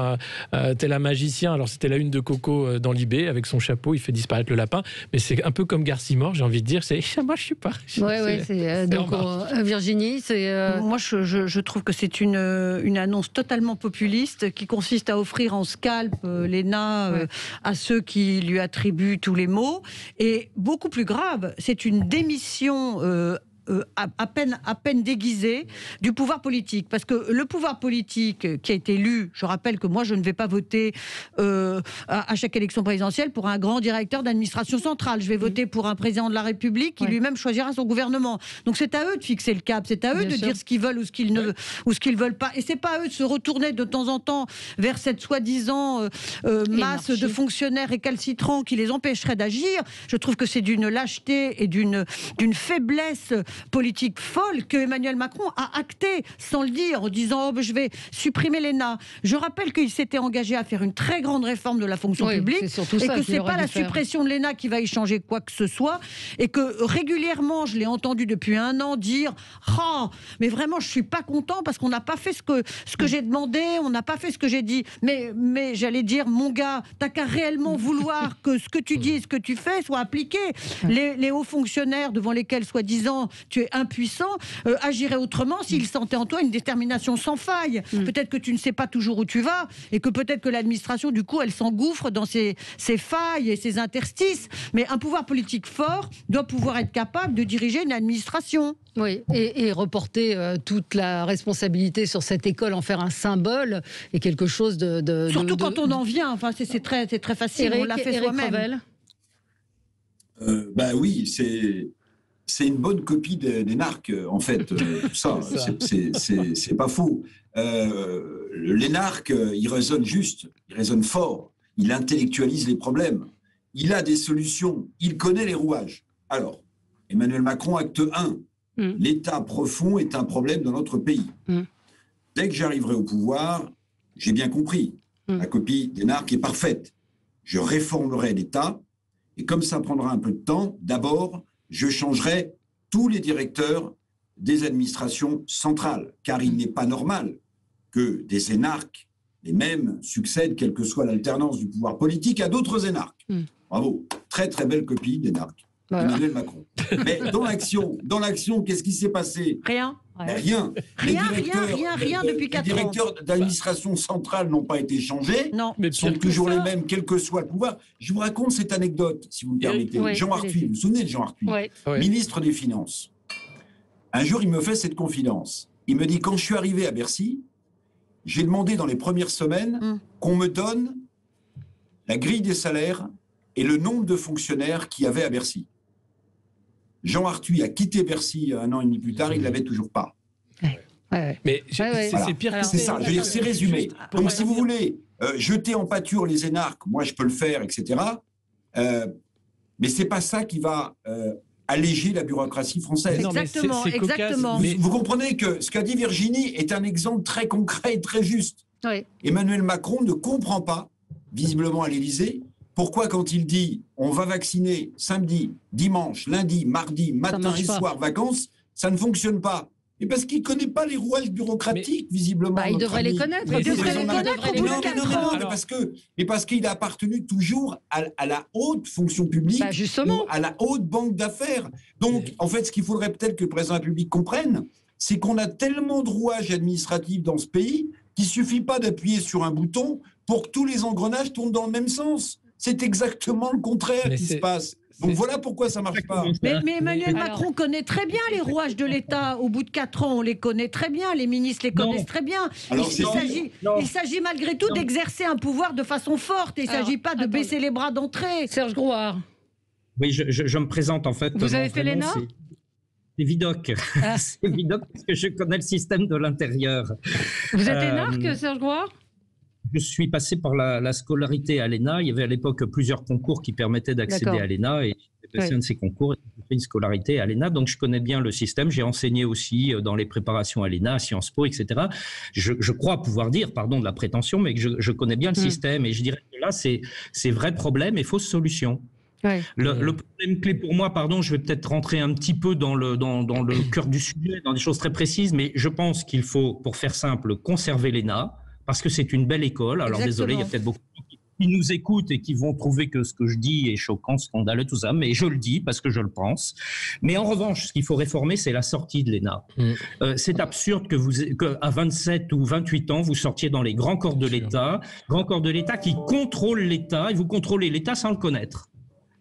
tel un magicien. Alors c'était la une de Coco euh, dans l'IB avec son chapeau, il fait disparaître le lapin. Mais c'est un peu comme Garcimore, j'ai envie de dire, c'est [laughs] moi je suis pas. Oui, oui, c'est euh, Virginie, c'est. Moi, je, trouve que c'est une, une annonce totalement populiste qui consiste à offrir en scalp l'ENA à ceux qui lui attribuent tous les mots. Et beaucoup plus grave, c'est une démission euh, euh, à, peine, à peine déguisé du pouvoir politique. Parce que le pouvoir politique qui a été élu, je rappelle que moi je ne vais pas voter euh, à, chaque élection présidentielle pour un grand directeur d'administration centrale. Je vais voter pour un président de la République qui lui-même choisira son gouvernement. Donc c'est à eux de fixer le cap, c'est à eux de dire ce qu'ils veulent ou ce qu'ils ne ou ce qu'ils veulent pas. Et c'est pas à eux de se retourner de temps en temps vers cette soi-disant euh, masse de fonctionnaires récalcitrants qui les empêcherait d'agir. Je trouve que c'est d'une lâcheté et d'une d'une faiblesse politique folle que Emmanuel Macron a acté sans le dire, en disant oh, ben, je vais supprimer l'ENA. Je rappelle qu'il s'était engagé à faire une très grande réforme de la fonction publique et que c'est pas la suppression de l'ENA qui va y changer quoi que ce soit et que régulièrement, je l'ai entendu depuis un an dire oh, mais vraiment je suis pas content parce qu'on n'a pas fait ce que ce que j'ai demandé, on n'a pas fait ce que j'ai dit. Mais mais j'allais dire mon gars, t'as qu'à réellement vouloir que ce que tu dis et ce que tu fais soit appliqué. Les, les hauts fonctionnaires devant lesquels soi-disant tu es impuissant, euh, agirait autrement s'il sentait en toi une détermination sans faille. Mm. Peut-être que tu ne sais pas toujours où tu vas et que peut-être que l'administration, du coup, elle s'engouffre dans ses, failles et ses interstices. Mais un pouvoir politique fort doit pouvoir être capable de diriger une administration. Oui, et, reporter euh, toute la responsabilité sur cette école, en faire un symbole et quelque chose de. Surtout quand on en vient, enfin, c'est très, très facile, on l'a fait soi-même. Euh, bah oui, c'est c'est une bonne copie des, narcs, en fait, euh, [laughs] tout ça. c'est pas faux. Euh, les narcs, il résonne juste, il résonne fort, il intellectualise les problèmes, il a des solutions, il connaît les rouages. Alors, Emmanuel Macron, acte 1, mm. l'État profond est un problème dans notre pays. Mm. Dès que j'arriverai au pouvoir, j'ai bien compris, mm. la copie des narcs est parfaite. Je réformerai l'État, et comme ça prendra un peu de temps, d'abord, je changerai tous les directeurs des administrations centrales, car il n'est pas normal que des énarques, les mêmes, succèdent, quelle que soit l'alternance du pouvoir politique, à d'autres énarques. Hmm. Bravo, très très belle copie d'énarques. Emmanuel Macron. Mais dans l'action, dans l'action, qu'est-ce qui s'est passé? Rien. Rien. Rien, rien, rien, rien depuis 4 ans. Les directeurs d'administration centrale n'ont pas été changés. Non. Mais sont toujours les mêmes, quel que soit le pouvoir. Je vous raconte cette anecdote, si vous me permettez. Jean Arthuis, vous vous souvenez de Jean Arthuis Ministre des Finances. Un jour, il me fait cette confidence. Il me dit, quand je suis arrivé à Bercy, j'ai demandé dans les premières semaines hum. qu'on me donne la grille des salaires et le nombre de fonctionnaires qu'il y avait à Bercy. Jean Arthuis a quitté Bercy un an et demi plus tard, il ne l'avait toujours pas. Mais c'est pire que C'est ça, je veux dire, c'est résumé. Donc, si vous voulez euh, jeter en pâture les énarques, moi je peux le faire, etc. Euh, Mais c'est pas ça qui va euh, alléger la bureaucratie française. Exactement, exactement. Vous, comprenez que ce qu'a dit Virginie est un exemple très concret et très juste. Emmanuel Macron ne comprend pas, visiblement à l'Élysée, pourquoi quand il dit on va vacciner samedi, dimanche, lundi, mardi, matin et soir, vacances, ça ne fonctionne pas. Et parce qu'il ne connaît pas les rouages bureaucratiques, visiblement. Bah, il devrait les connaître. il devrait les connaître non, mais parce que, mais parce qu'il a appartenu toujours à, la haute fonction publique, bah, justement. à la haute banque d'affaires. Donc, en fait, ce qu'il faudrait peut-être que le président de la République comprenne, c'est qu'on a tellement de rouages administratifs dans ce pays qu'il suffit pas d'appuyer sur un bouton pour que tous les engrenages tournent dans le même sens. C'est exactement le contraire qui se passe. Donc voilà pourquoi ça marche pas. Mais, Emmanuel Macron connaît très bien les rouages de l'État. Au bout de quatre ans, on les connaît très bien. Les ministres les connaissent très bien. il s'agit malgré tout d'exercer un pouvoir de façon forte. il ne s'agit pas de baisser les bras d'entrée. Serge Grouard. Oui, je, me présente en fait. Vous avez fait l'ENA c'est Vidoc. Ah. [laughs] c'est Vidoc parce que je connais le système de l'intérieur. Vous êtes énarque, euh, Serge Grouard? Je suis passé par la, scolarité à l'ENA. Il y avait à l'époque plusieurs concours qui permettaient d'accéder à l'ENA et j'ai passé un de ces concours et j'ai fait une scolarité à l'ENA. Donc je connais bien le système. J'ai enseigné aussi euh, dans les préparations à l'ENA, à Sciences Po, etc. Je, crois pouvoir dire, pardon de la prétention, mais que je, connais bien le hmm. système et je dirais que là, c'est vrai problème et fausse solution. Le, problème clé pour moi, pardon, je vais peut-être rentrer un petit peu dans le, dans, dans le cœur du sujet, dans des choses très précises, mais je pense qu'il faut, pour faire simple, conserver l'ENA, parce que c'est une belle école. Alors désolé, il y a peut-être beaucoup qui nous écoutent et qui vont trouver que ce que je dis est choquant, scandaleux, tout ça, mais je le dis parce que je le pense. Mais en revanche, ce qu'il faut réformer, c'est la sortie de l'ENA. Mm. Euh, c'est absurde que vous, qu'à 27 ou 28 ans, vous sortiez dans les grands corps de l'État, grands corps de l'État qui contrôlent l'État, et vous contrôlez l'État sans le connaître.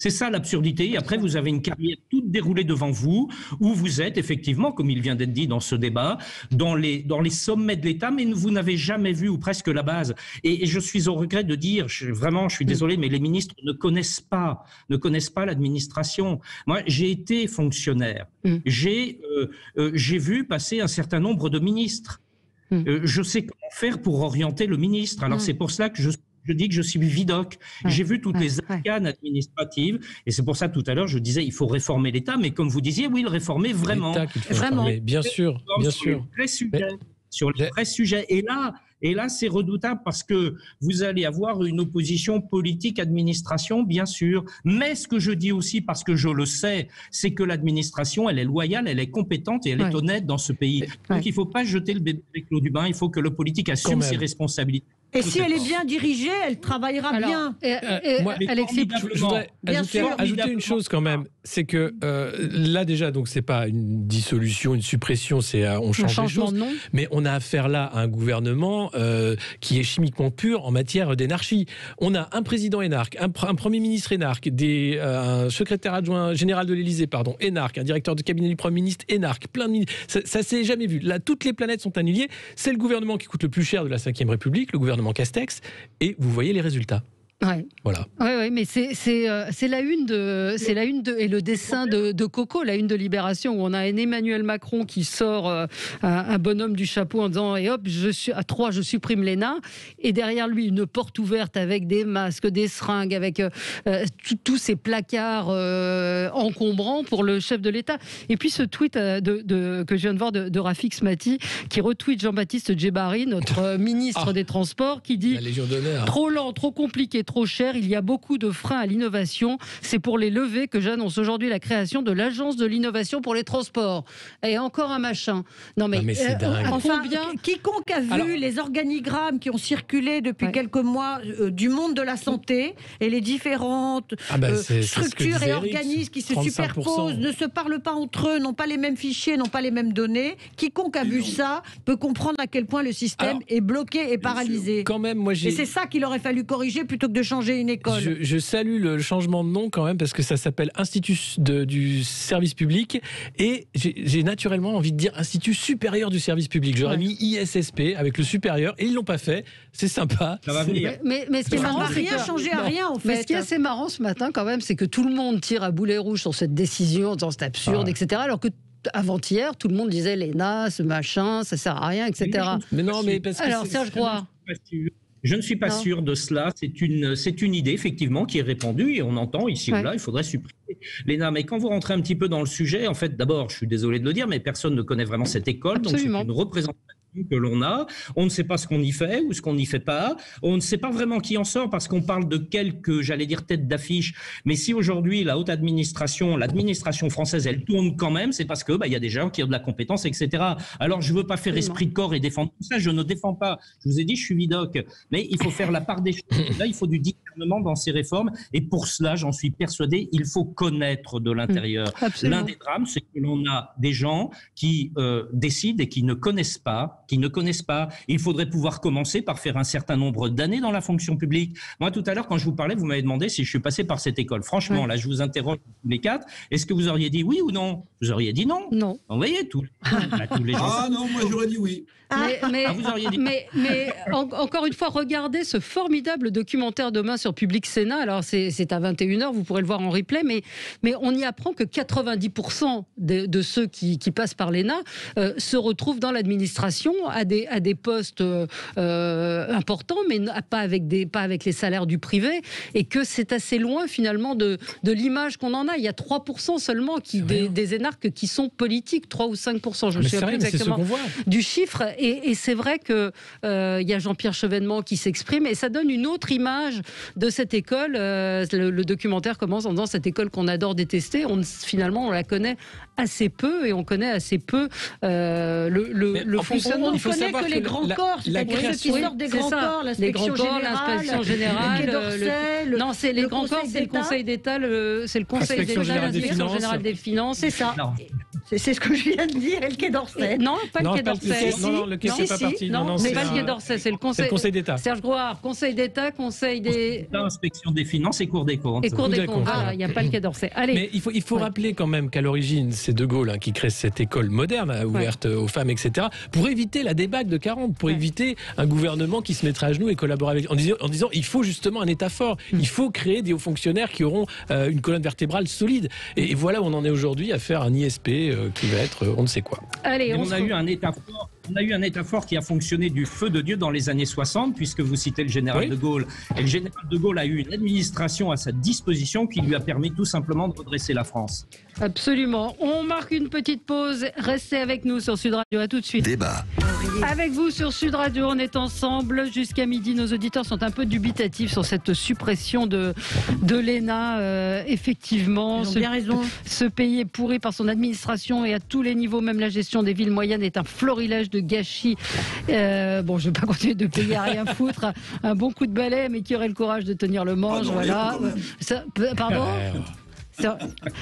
C'est ça l'absurdité. Après, vous avez une carrière toute déroulée devant vous, où vous êtes effectivement, comme il vient d'être dit dans ce débat, dans les, dans les sommets de l'État, mais vous n'avez jamais vu ou presque la base. Et, je suis au regret de dire, vraiment, je suis désolé, mais les ministres ne connaissent pas, ne connaissent pas l'administration. Moi, j'ai été fonctionnaire. Mm. J'ai, euh, euh, j'ai vu passer un certain nombre de ministres. Mm. Euh, je sais comment faire pour orienter le ministre. Alors, mm. c'est pour cela que je je dis que je suis vidoc. J'ai vu toutes les arcanes administratives, et c'est pour ça tout à l'heure je disais il faut réformer l'État, mais comme vous disiez, oui, le réformer vraiment. Vraiment. Bien sûr, bien sûr. Sur le vrai sujet. Et là, et là, c'est redoutable parce que vous allez avoir une opposition politique-administration, bien sûr. Mais ce que je dis aussi, parce que je le sais, c'est que l'administration, elle est loyale, elle est compétente et elle est honnête dans ce pays. Donc il ne faut pas jeter le bébé avec l'eau du bain, il faut que le politique assume ses responsabilités. Et si elle est bien dirigée, elle travaillera bien. Euh, Alexis, je voudrais ajouter, une chose quand même, c'est que euh, là déjà, donc c'est pas une dissolution, une suppression, c'est euh, on change les choses, mais on a affaire là à un gouvernement qui est chimiquement pur en matière d'énarchie. On a un président énarque, un, premier ministre énarque, des, un secrétaire adjoint général de l'Élysée, pardon, énarque, un directeur de cabinet du premier ministre énarque, plein de ça, ça s'est jamais vu. Là, toutes les planètes sont annihilées. C'est le gouvernement qui coûte le plus cher de la Ve République, le gouvernement Castex, et vous voyez les résultats. Ouais. Voilà. Ouais, ouais, mais c'est euh, la une de c'est la une de et le dessin de, de, Coco, la une de Libération où on a un Emmanuel Macron qui sort euh, un, bonhomme du chapeau en disant et hop je suis à trois je supprime l'ENA et derrière lui une porte ouverte avec des masques, des seringues, avec euh, tous ces placards encombrants pour le chef de l'État. Et puis ce tweet de, que je viens de voir de, Rafik Smati qui retweet Jean-Baptiste Djebari, notre ministre ah. des Transports, qui dit trop lent, trop compliqué, trop cher. Il y a beaucoup de freins à l'innovation. C'est pour les lever que j'annonce aujourd'hui la création de l'agence de l'innovation pour les transports. Et encore un machin. Non mais, c'est euh, Enfin, quiconque a vu les organigrammes qui ont circulé depuis quelques mois euh, du monde de la santé et les différentes ah bah, euh, structures et organismes qui se superposent, ne se parlent pas entre eux, n'ont pas les mêmes fichiers, n'ont pas les mêmes données. Quiconque a vu ça peut comprendre à quel point le système est bloqué et paralysé. Quand même, moi, et c'est ça qu'il aurait fallu corriger plutôt que de changer une école? Je, salue le changement de nom quand même parce que ça s'appelle Institut du service public et j'ai naturellement envie de dire Institut supérieur du service public. J'aurais mis ISSP avec le supérieur et ils l'ont pas fait. C'est sympa. Ça va venir. Mais, mais, ce qui est marrant, rien changé à rien en fait. Mais ce qui est assez marrant ce matin quand même, c'est que tout le monde tire à boulet rouge sur cette décision en disant c'est absurde, etc. Alors que avant-hier, tout le monde disait l'ENA, ce machin, ça sert à rien, etc. Mais non, mais parce que alors Serge Croix Je ne suis pas sûr de cela. C'est une, c'est une idée, effectivement, qui est répandue et on entend ici ou là, il faudrait supprimer l'ENA. Mais quand vous rentrez un petit peu dans le sujet, en fait, d'abord, je suis désolé de le dire, mais personne ne connaît vraiment cette école. Donc, c'est une représentation que l'on a. On ne sait pas ce qu'on y fait ou ce qu'on n'y fait pas. On ne sait pas vraiment qui en sort parce qu'on parle de quelques, j'allais dire, têtes d'affiche. Mais si aujourd'hui la haute administration, l'administration française, elle tourne quand même, c'est parce que bah, il y a des gens qui ont de la compétence, etc. Alors je veux pas faire esprit de corps et défendre tout ça. Je ne défends pas. Je vous ai dit, je suis vidoc, mais il faut faire la part des choses. Là, il faut du discernement dans ces réformes. Et pour cela, j'en suis persuadé, il faut connaître de l'intérieur. L'un des drames, c'est que l'on a des gens qui euh, décident et qui ne connaissent pas qui ne connaissent pas. Il faudrait pouvoir commencer par faire un certain nombre d'années dans la fonction publique. Moi, tout à l'heure, quand je vous parlais, vous m'avez demandé si je suis passé par cette école. Franchement, là, je vous interroge tous les quatre. Est-ce que vous auriez dit oui ou non? Vous auriez dit non? Non. Vous voyez, tout, [laughs] tous les Ah non, moi j'aurais dit oui. Mais, ah, mais, encore une fois, regardez ce formidable documentaire demain sur Public Sénat. Alors, c'est à 21h, vous pourrez le voir en replay, mais, mais on y apprend que 90% de, ceux qui, passent par l'ENA euh, se retrouvent dans l'administration à des, à des postes euh, importants, mais pas avec, des, pas avec les salaires du privé, et que c'est assez loin finalement de, de l'image qu'on en a. Il y a 3% seulement qui, des, des, énarques qui sont politiques, 3 ou 5%, je ne sais plus exactement du chiffre. Et, c'est vrai qu'il euh, y a Jean-Pierre Chevènement qui s'exprime, et ça donne une autre image de cette école. Euh, le, documentaire commence en disant cette école qu'on adore détester, on, finalement on la connaît assez peu, et on connaît assez peu euh, le, le, fonctionnement il faut connaît que les grands corps, c'est-à-dire ceux qui sortent des grands corps, l'inspection générale, le, non, c'est les grands corps, c'est le Conseil d'État, c'est le Conseil d'État, l'inspection générale des finances, c'est ça. C'est ce que je viens de dire, et le Quai d'Orsay. Non, pas le Quai d'Orsay. Non, non, le Quai c'est pas parti. Non, non, c'est pas le Quai d'Orsay, c'est le Conseil d'État. Serge Grouard, Conseil d'État, Conseil des. Inspection des finances et Cour des comptes. Et Cour des comptes, il n'y a pas le Quai d'Orsay. Allez. Mais il faut, il faut rappeler quand même qu'à l'origine, c'est De Gaulle hein, qui crée cette école moderne, hein, ouverte aux femmes, etc., pour éviter la débâcle de 40, pour éviter un gouvernement qui se mettrait à genoux et collaborer avec. En disant, en disant il faut justement un État fort, hmm. il faut créer des hauts fonctionnaires qui auront euh, une colonne vertébrale solide. Et, voilà où on en est aujourd'hui à faire un ISP euh, qui va être on ne sait quoi. Allez, on, a eu un État fort on a eu un État fort qui a fonctionné du feu de Dieu dans les années 60, puisque vous citez le général de Gaulle. Et le général de Gaulle a eu une administration à sa disposition qui lui a permis tout simplement de redresser la France. Absolument. On marque une petite pause. Restez avec nous sur Sud Radio. À tout de suite. Débat. Avec vous sur Sud Radio, on est ensemble jusqu'à midi. Nos auditeurs sont un peu dubitatifs sur cette suppression de, de l'ENA. Euh, effectivement, ce, bien raison. ce pays est pourri par son administration et à tous les niveaux, même la gestion des villes moyennes est un florilège de gâchis. Euh, bon, je ne vais pas [laughs] continuer de payer à rien foutre. Un bon coup de balai, mais qui aurait le courage de tenir le manche? voilà. pardon?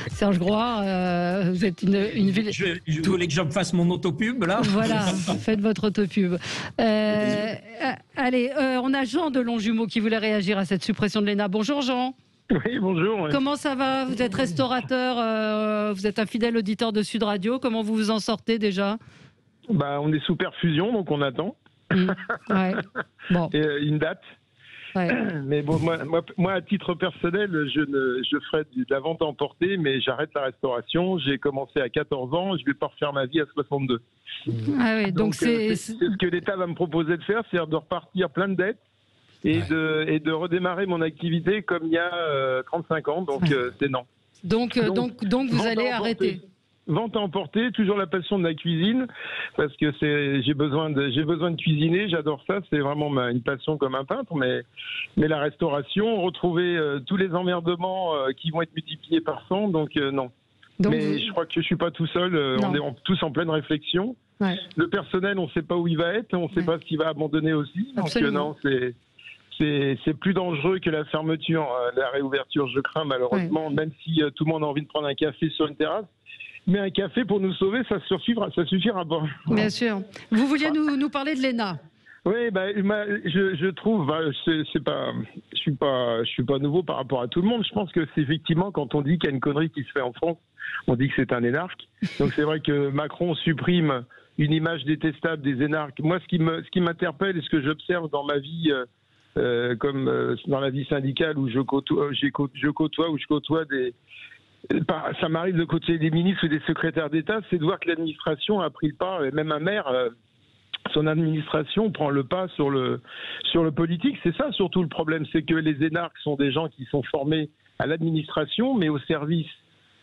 Serge Groix, euh, vous êtes une, ville. Je, je, voulais que je fasse mon autopub là. Voilà, faites votre autopub. Euh, allez, on a Jean de Longjumeau qui voulait réagir à cette suppression de l'ENA. Bonjour Jean. Oui, bonjour. Comment ça va? Vous êtes restaurateur, vous êtes un fidèle auditeur de Sud Radio. Comment vous vous en sortez déjà? Bah, on est sous perfusion, donc on attend. Mmh. [laughs] Bon. Euh, une date. [clears throat] Mais bon, moi, moi, à titre personnel, je, ne, je ferai de la vente emportée, mais j'arrête la restauration. J'ai commencé à 14 ans, je vais pas refaire ma vie à 62. Ah oui, donc, euh, c'est ce que l'État va me proposer de faire, c'est de repartir plein de dettes et, de, et de redémarrer mon activité comme il y a 35 euh, ans. Donc c'est non. Donc, donc, donc, vous allez arrêter vente à emporter, toujours la passion de la cuisine, parce que c'est, j'ai besoin de, j'ai besoin de cuisiner, j'adore ça, c'est vraiment ma, une passion comme un peintre, mais, mais la restauration, retrouver euh, tous les emmerdements euh, qui vont être multipliés par 100, donc euh, non. mais je crois que je suis pas tout seul, on est tous en pleine réflexion. Le personnel, on ne sait pas où il va être, on ne sait pas ce qu'il va abandonner aussi, donc non, c'est c'est plus dangereux que la fermeture, la réouverture, je crains malheureusement, même si tout le monde a envie de prendre un café sur une terrasse mais un café pour nous sauver, ça suffira, ça suffira pas. Bien sûr. Vous vouliez nous, nous parler de l'ENA? Oui, bah, je, je, trouve, bah, c'est pas, je suis pas, je suis pas nouveau par rapport à tout le monde. Je pense que c'est effectivement quand on dit qu'il y a une connerie qui se fait en France, on dit que c'est un énarque. Donc c'est vrai que Macron supprime une image détestable des énarques. Moi, ce qui me, ce qui m'interpelle et ce que j'observe dans ma vie, euh, euh comme euh, dans la vie syndicale où je côtoie, je côtoie ou je côtoie des, ça m'arrive de côté des ministres ou des secrétaires d'État, c'est de voir que l'administration a pris le pas, même un maire. Euh, son administration prend le pas sur le, sur le politique. C'est ça surtout le problème, c'est que les énarques sont des gens qui sont formés à l'administration, mais au service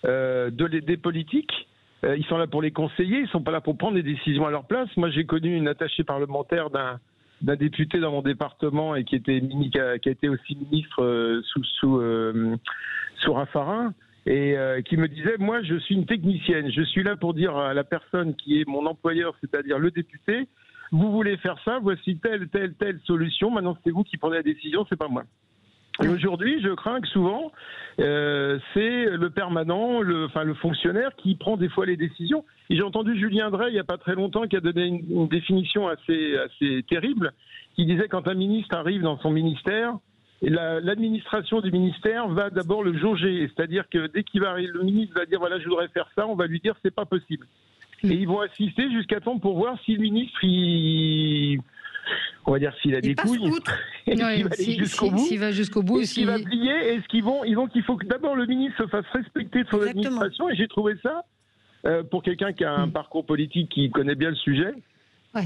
euh, de, des politiques. Euh, ils sont là pour les conseiller, ils sont pas là pour prendre des décisions à leur place. Moi, j'ai connu une attachée parlementaire d'un député dans mon département et qui était a, été aussi ministre sous sous sous Raffarin et qui me disait moi je suis une technicienne, je suis là pour dire à la personne qui est mon employeur, c'est-à-dire le député, vous voulez faire ça, voici telle, telle, telle solution, maintenant c'est vous qui prenez la décision, c'est pas moi. Et aujourd'hui, je crains que souvent, euh, c'est le permanent, le, enfin le fonctionnaire qui prend des fois les décisions. Et j'ai entendu Julien Drey il n'y a pas très longtemps qui a donné une, définition assez, assez terrible, qui disait quand un ministre arrive dans son ministère, l'administration du ministère va d'abord le jauger, c'est-à-dire que dès qu'il va arriver, le ministre va dire voilà je voudrais faire ça, on va lui dire c'est pas possible. Et ils vont assister jusqu'à temps pour voir si le ministre, il, on va dire s'il a des couilles, [laughs] s'il va jusqu'au bout, s'il va jusqu'au bout, s'il va plier, est-ce qu'ils vont, ils vont qu'il faut que d'abord le ministre se fasse respecter de son administration. Et j'ai trouvé ça euh, pour quelqu'un qui a un mm. parcours politique qui connaît bien le sujet.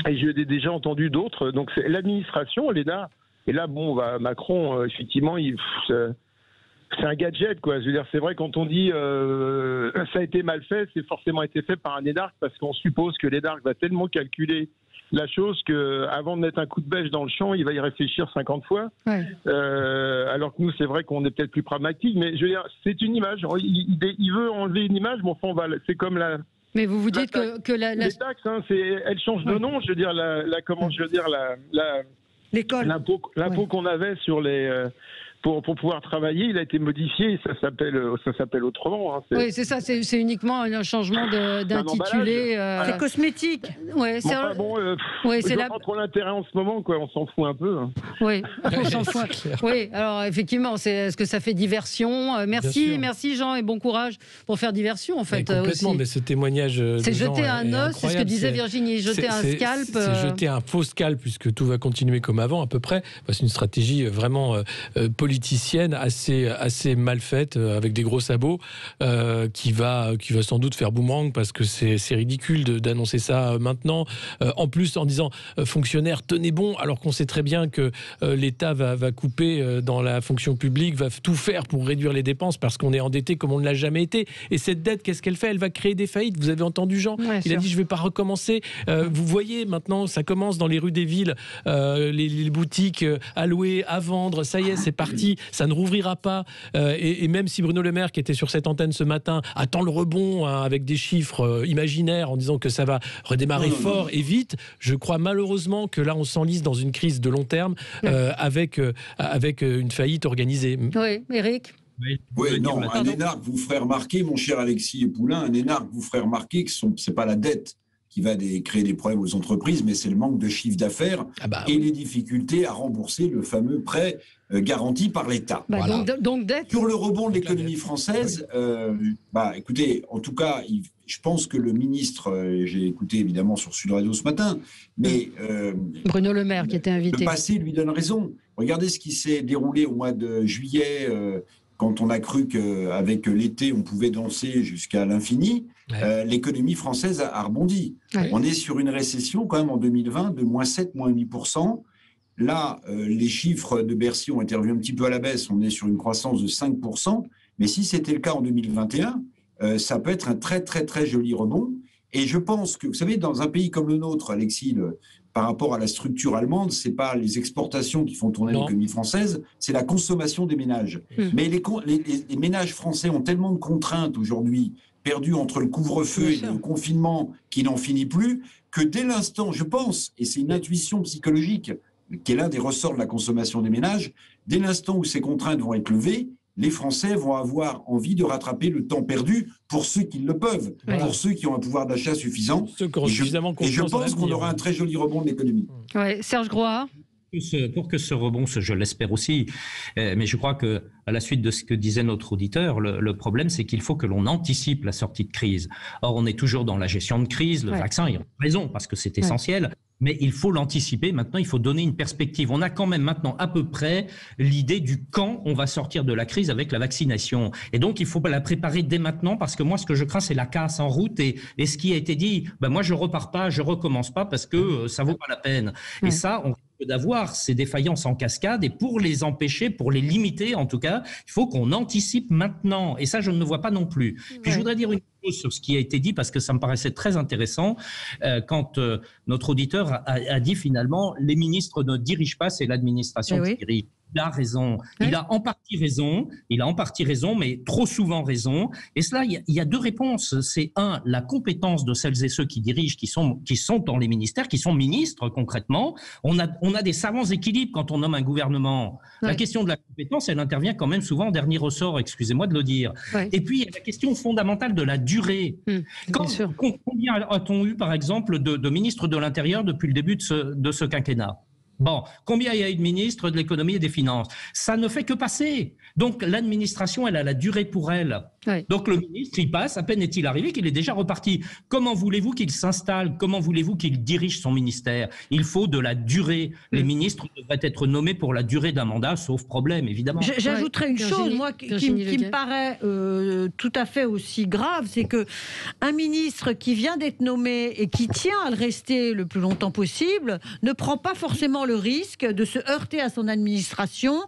Et j'ai déjà entendu d'autres. Donc c'est l'administration, l'ENA. Et là, bon, va, Macron, euh, effectivement, il c'est un gadget, quoi. Je veux dire, c'est vrai quand on dit euh, ça a été mal fait, c'est forcément été fait par un énarque parce qu'on suppose que l'énarque va tellement calculer la chose que avant de mettre un coup de bêche dans le champ, il va y réfléchir 50 fois. Euh, alors que nous, c'est vrai qu'on est peut-être plus pragmatique, mais je veux dire, c'est une image. Il, veut enlever une image, mais enfin, c'est comme la. Mais vous vous dites que, que la, les taxes, hein, elles changent de nom. Je veux dire, la, la comment je veux dire la, l'école, l'impôt qu'on avait sur les euh, pour, pour pouvoir travailler, il a été modifié. Ça s'appelle ça s'appelle autrement. Hein. Oui, c'est ça. C'est uniquement un changement d'intitulé. Euh... C'est cosmétique. Ouais, c'est bon, euh, c'est la... pas trop l'intérêt en ce moment, quoi. On s'en fout un peu. Hein. Oui, [laughs] on s'en fout. Oui, alors effectivement, c'est est-ce que ça fait diversion euh, Merci, merci Jean et bon courage pour faire diversion en fait. complètement, aussi. mais ce témoignage. Euh, c'est jeter un os, c'est ce que disait Virginie, jeter un scalp. C'est jeter un faux scalp puisque tout va continuer comme avant à peu près. C'est une stratégie vraiment politique politicienne assez, assez mal faite, euh, avec des gros sabots, euh, qui, va, qui va sans doute faire boomerang parce que c'est ridicule d'annoncer ça maintenant. Euh, en plus, en disant fonctionnaire, tenez bon, alors qu'on sait très bien que l'État va, va, couper dans la fonction publique, va tout faire pour réduire les dépenses parce qu'on est endetté comme on ne l'a jamais été. Et cette dette, qu'est-ce qu'elle fait? Elle va créer des faillites. Vous avez entendu Jean? Il a dit je ne vais pas recommencer. vous voyez maintenant, ça commence dans les rues des villes, les, les, boutiques à louer, à vendre. Ça y est, c'est parti ça ne rouvrira pas. Euh, et, même si Bruno Le Maire, qui était sur cette antenne ce matin, attend le rebond hein, avec des chiffres euh, imaginaires en disant que ça va redémarrer fort et vite, je crois malheureusement que là, on s'enlise dans une crise de long terme euh, avec, avec une faillite organisée. Oui, Eric oui, non, un énarque vous ferait remarquer, mon cher Alexis Poulain, un énarque vous ferait remarquer que ce n'est pas la dette qui va créer des problèmes aux entreprises, mais c'est le manque de chiffre d'affaires ah bah et les difficultés à rembourser le fameux prêt euh, garanti par l'État. Bah donc, Sur le rebond de l'économie française, euh, bah, écoutez, en tout cas, je pense que le ministre, euh, j'ai écouté évidemment sur Sud Radio ce matin, mais Bruno Le Maire qui était invité. Le passé lui donne raison. Regardez ce qui s'est déroulé au mois de juillet quand on a cru qu'avec l'été, on pouvait danser jusqu'à l'infini, euh, l'économie française a, rebondi. On est sur une récession quand même en 2020 de moins 7, moins 8%. Là, euh, les chiffres de Bercy ont été revus un petit peu à la baisse. On est sur une croissance de 5%. Mais si c'était le cas en 2021, euh, ça peut être un très, très, très joli rebond. Et je pense que, vous savez, dans un pays comme le nôtre, Alexis, par rapport à la structure allemande, c'est pas les exportations qui font tourner l'économie française, c'est la consommation des ménages. Hmm. Mais les, les, ménages français ont tellement de contraintes aujourd'hui, perdues entre le couvre-feu et le confinement qui n'en finit plus, que dès l'instant, je pense, et c'est une intuition psychologique qui est l'un des ressorts de la consommation des ménages, dès l'instant où ces contraintes vont être levées, les Français vont avoir envie de rattraper le temps perdu pour ceux qui le peuvent, pour ceux qui ont un pouvoir d'achat suffisant. et, je, pense qu'on aura un très joli rebond de l'économie. Ouais, Serge Groa pour que ce rebond, je l'espère aussi, euh, mais je crois que à la suite de ce que disait notre auditeur, le, problème c'est qu'il faut que l'on anticipe la sortie de crise. Or, on est toujours dans la gestion de crise, le vaccin, il a raison parce que c'est essentiel, mais il faut l'anticiper. Maintenant, il faut donner une perspective. On a quand même maintenant à peu près l'idée du quand on va sortir de la crise avec la vaccination. Et donc, il faut la préparer dès maintenant parce que moi, ce que je crains, c'est la casse en route et, et ce qui a été dit, ben moi, je repars pas, je recommence pas parce que euh, ça vaut pas la peine. Et ça, on risque d'avoir ces défaillances en cascade et pour les empêcher, pour les limiter en tout cas, il faut qu'on anticipe maintenant. Et ça, je ne le vois pas non plus. Puis je voudrais dire une sur ce qui a été dit parce que ça me paraissait très intéressant euh, quand euh, notre auditeur a, a, dit finalement les ministres ne dirigent pas, c'est l'administration eh qui dirige il a raison. Il a en partie raison. Il a en partie raison, mais trop souvent raison. Et cela, il y a, deux réponses. C'est un, la compétence de celles et ceux qui dirigent, qui sont, qui sont dans les ministères, qui sont ministres concrètement. On a, on a des savants équilibres quand on nomme un gouvernement. La question de la compétence, elle intervient quand même souvent en dernier ressort, excusez-moi de le dire. Et puis, il y a la question fondamentale de la durée. Hum, quand, combien a-t-on eu, par exemple, de, de ministres de l'Intérieur depuis le début de ce, de ce quinquennat? Bon, combien il y a eu de ministres de l'économie et des finances? Ça ne fait que passer. Donc l'administration, elle a la durée pour elle. Donc le ministre, il passe, à peine est-il arrivé qu'il est déjà reparti. Comment voulez-vous qu'il s'installe? Comment voulez-vous qu'il dirige son ministère? Il faut de la durée. Les ministres devraient être nommés pour la durée d'un mandat, sauf problème, évidemment. J'ajouterais une chose, moi, qui, me paraît euh, tout à fait aussi grave, c'est que un ministre qui vient d'être nommé et qui tient à le rester le plus longtemps possible ne prend pas forcément le risque de se heurter à son administration,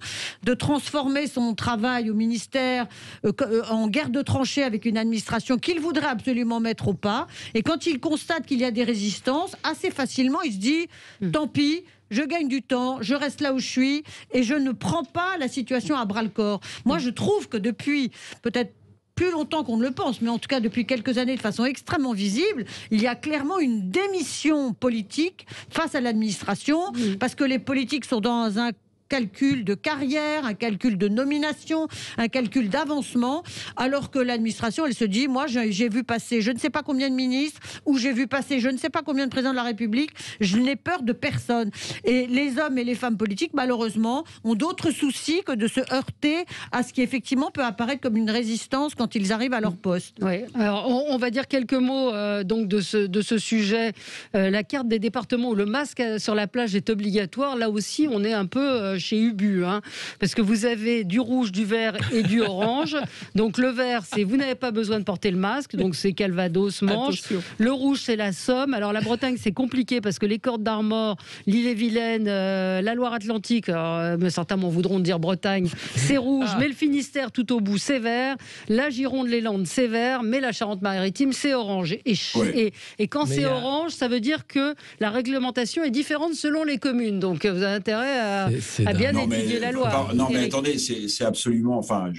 de transformer son travail au ministère euh, euh, en guerre de tranchées avec une administration qu'il voudrait absolument mettre au pas. Et quand il constate qu'il y a des résistances, assez facilement, il se dit hmm. tant pis, je gagne du temps, je reste là où je suis et je ne prends pas la situation à bras le corps. Moi, je trouve que depuis peut-être plus longtemps qu'on ne le pense, mais en tout cas depuis quelques années de façon extrêmement visible, il y a clairement une démission politique face à l'administration, parce que les politiques sont dans un calcul de carrière, un calcul de nomination, un calcul d'avancement, alors que l'administration, elle se dit, moi j'ai vu passer je ne sais pas combien de ministres, ou j'ai vu passer je ne sais pas combien de présidents de la République, je n'ai peur de personne. Et les hommes et les femmes politiques, malheureusement, ont d'autres soucis que de se heurter à ce qui effectivement peut apparaître comme une résistance quand ils arrivent à leur poste. Oui, alors on, va dire quelques mots euh, donc de ce, de ce sujet. Euh, la carte des départements où le masque sur la plage est obligatoire, là aussi on est un peu... Euh, chez Ubu, hein, parce que vous avez du rouge, du vert et du [laughs] orange. Donc le vert, c'est vous n'avez pas besoin de porter le masque, donc c'est Calvados, Manche. Le rouge, c'est la Somme. Alors la Bretagne, c'est compliqué parce que les Cordes d'Armor, l'île-et-Vilaine, euh, la Loire-Atlantique, euh, certains m'en voudront dire Bretagne, c'est rouge, ah. mais le Finistère tout au bout, c'est vert. La Gironde, les Landes, c'est vert, mais la Charente-Maritime, c'est orange. Et, et, quand c'est orange, ça veut dire que la réglementation est différente selon les communes. Donc vous avez intérêt à, à bien non, mais, la loi. non, mais attendez, c'est absolument, enfin,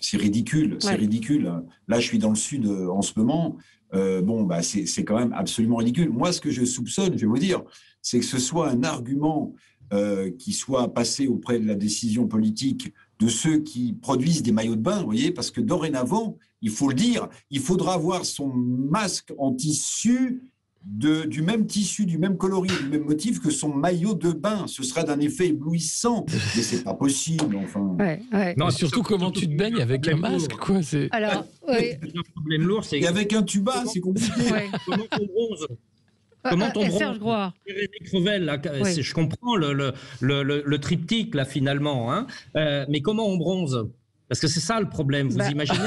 c'est ridicule, c'est ridicule. Là, je suis dans le sud euh, en ce moment. Euh, bon, bah, c'est quand même absolument ridicule. Moi, ce que je soupçonne, je vais vous dire, c'est que ce soit un argument euh, qui soit passé auprès de la décision politique de ceux qui produisent des maillots de bain, vous voyez, parce que dorénavant, il faut le dire, il faudra avoir son masque en tissu de, du même tissu, du même coloris, du même motif que son maillot de bain. Ce sera d'un effet éblouissant. Mais c'est pas possible, enfin. Non, surtout comment tu te baignes avec un masque, quoi. Alors, [laughs] ouais. problème lourd, c'est. Et avec un tuba, c'est compliqué. Comment on bronze Comment on bronze Serge Groire. Crevel, là, je comprends le, le, le, le, triptyque, là, finalement. Hein. Euh, mais comment on bronze? Parce que c'est ça le problème. Vous bah. imaginez,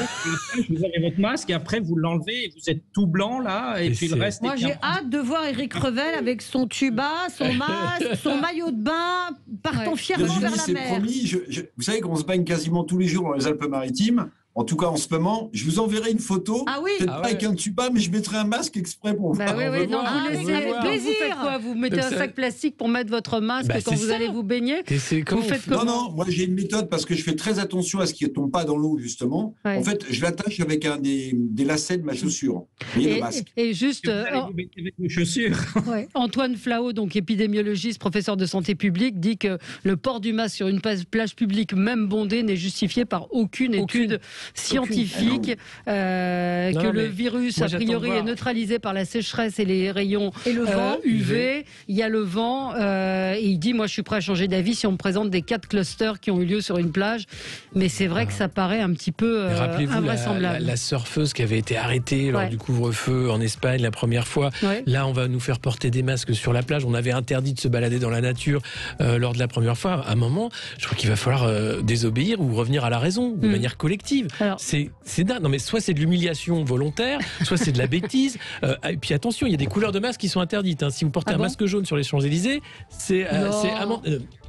vous avez votre masque et après vous l'enlevez et vous êtes tout blanc là et, puis le reste. Moi j'ai hâte de voir Eric Revel avec son tuba, son [laughs] masque, son maillot de bain, partant fièrement vers la mer. Promis, vous savez qu'on se baigne quasiment tous les jours dans les Alpes-Maritimes. En tout cas, en ce moment, je vous enverrai une photo. Ah oui. Peut-être ah pas avec un tuba, mais je mettrai un masque exprès pour bah voir. Oui, oui, non, vous laissez avec plaisir. Vous faites quoi Vous mettez un sac plastique pour mettre votre masque bah, quand vous allez vous baigner Vous faites comment Non, non, moi j'ai une méthode parce que je fais très attention à ce qui ne tombe pas dans l'eau, justement. En fait, je l'attache avec un des, des, lacets de ma chaussure. Et, le masque. et juste. Euh, avec mes chaussures. [laughs] Antoine Flao, donc épidémiologiste, professeur de santé publique, dit que le port du masque sur une plage publique, même bondée, n'est justifié par aucune, étude scientifique, euh, que le virus, a priori, est neutralisé par la sécheresse et les rayons et le vent, UV. Il y a le vent. et il dit, moi, je suis prêt à changer d'avis si on me présente des quatre clusters qui ont eu lieu sur une plage. Mais c'est vrai que ça paraît un petit peu invraisemblable. La, la, surfeuse qui avait été arrêtée lors du couvre-feu en Espagne la première fois. Là, on va nous faire porter des masques sur la plage. On avait interdit de se balader dans la nature lors de la première fois. À un moment, je crois qu'il va falloir euh, désobéir ou revenir à la raison de hmm. manière collective. C'est dingue. Non, mais soit c'est de l'humiliation volontaire, soit c'est de la [laughs] bêtise. Euh, et puis attention, il y a des couleurs de masque qui sont interdites. Hein. Si vous portez ah un masque jaune sur les Champs-Élysées, c'est euh,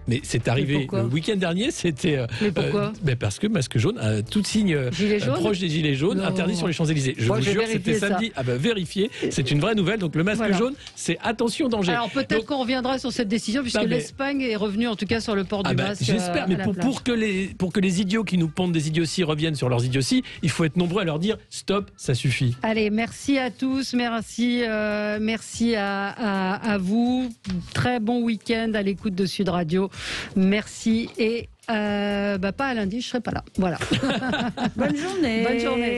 mais c'est arrivé le week-end dernier, c'était. Euh, mais pourquoi euh, Parce que masque jaune, euh, tout signe proche des gilets jaunes, interdit sur les Champs-Élysées. Je vous jure, c'était samedi. Ah bah, vérifié, c'est une vraie nouvelle. Donc le masque jaune, c'est attention danger. Alors peut-être qu'on reviendra sur cette décision, puisque l'Espagne est revenue en tout cas sur le port ah du bah, masque. J'espère, mais pour, pour, que les, pour que les idiots qui nous pondent des idioties reviennent sur leurs idioties, il faut être nombreux à leur dire stop, ça suffit. Allez, merci à tous, merci, merci à, à, à vous. Très bon week-end à l'écoute de Sud Radio. Merci et euh, bah, pas à lundi, je serai pas là. Voilà. [laughs] Bonne journée. Bonne journée.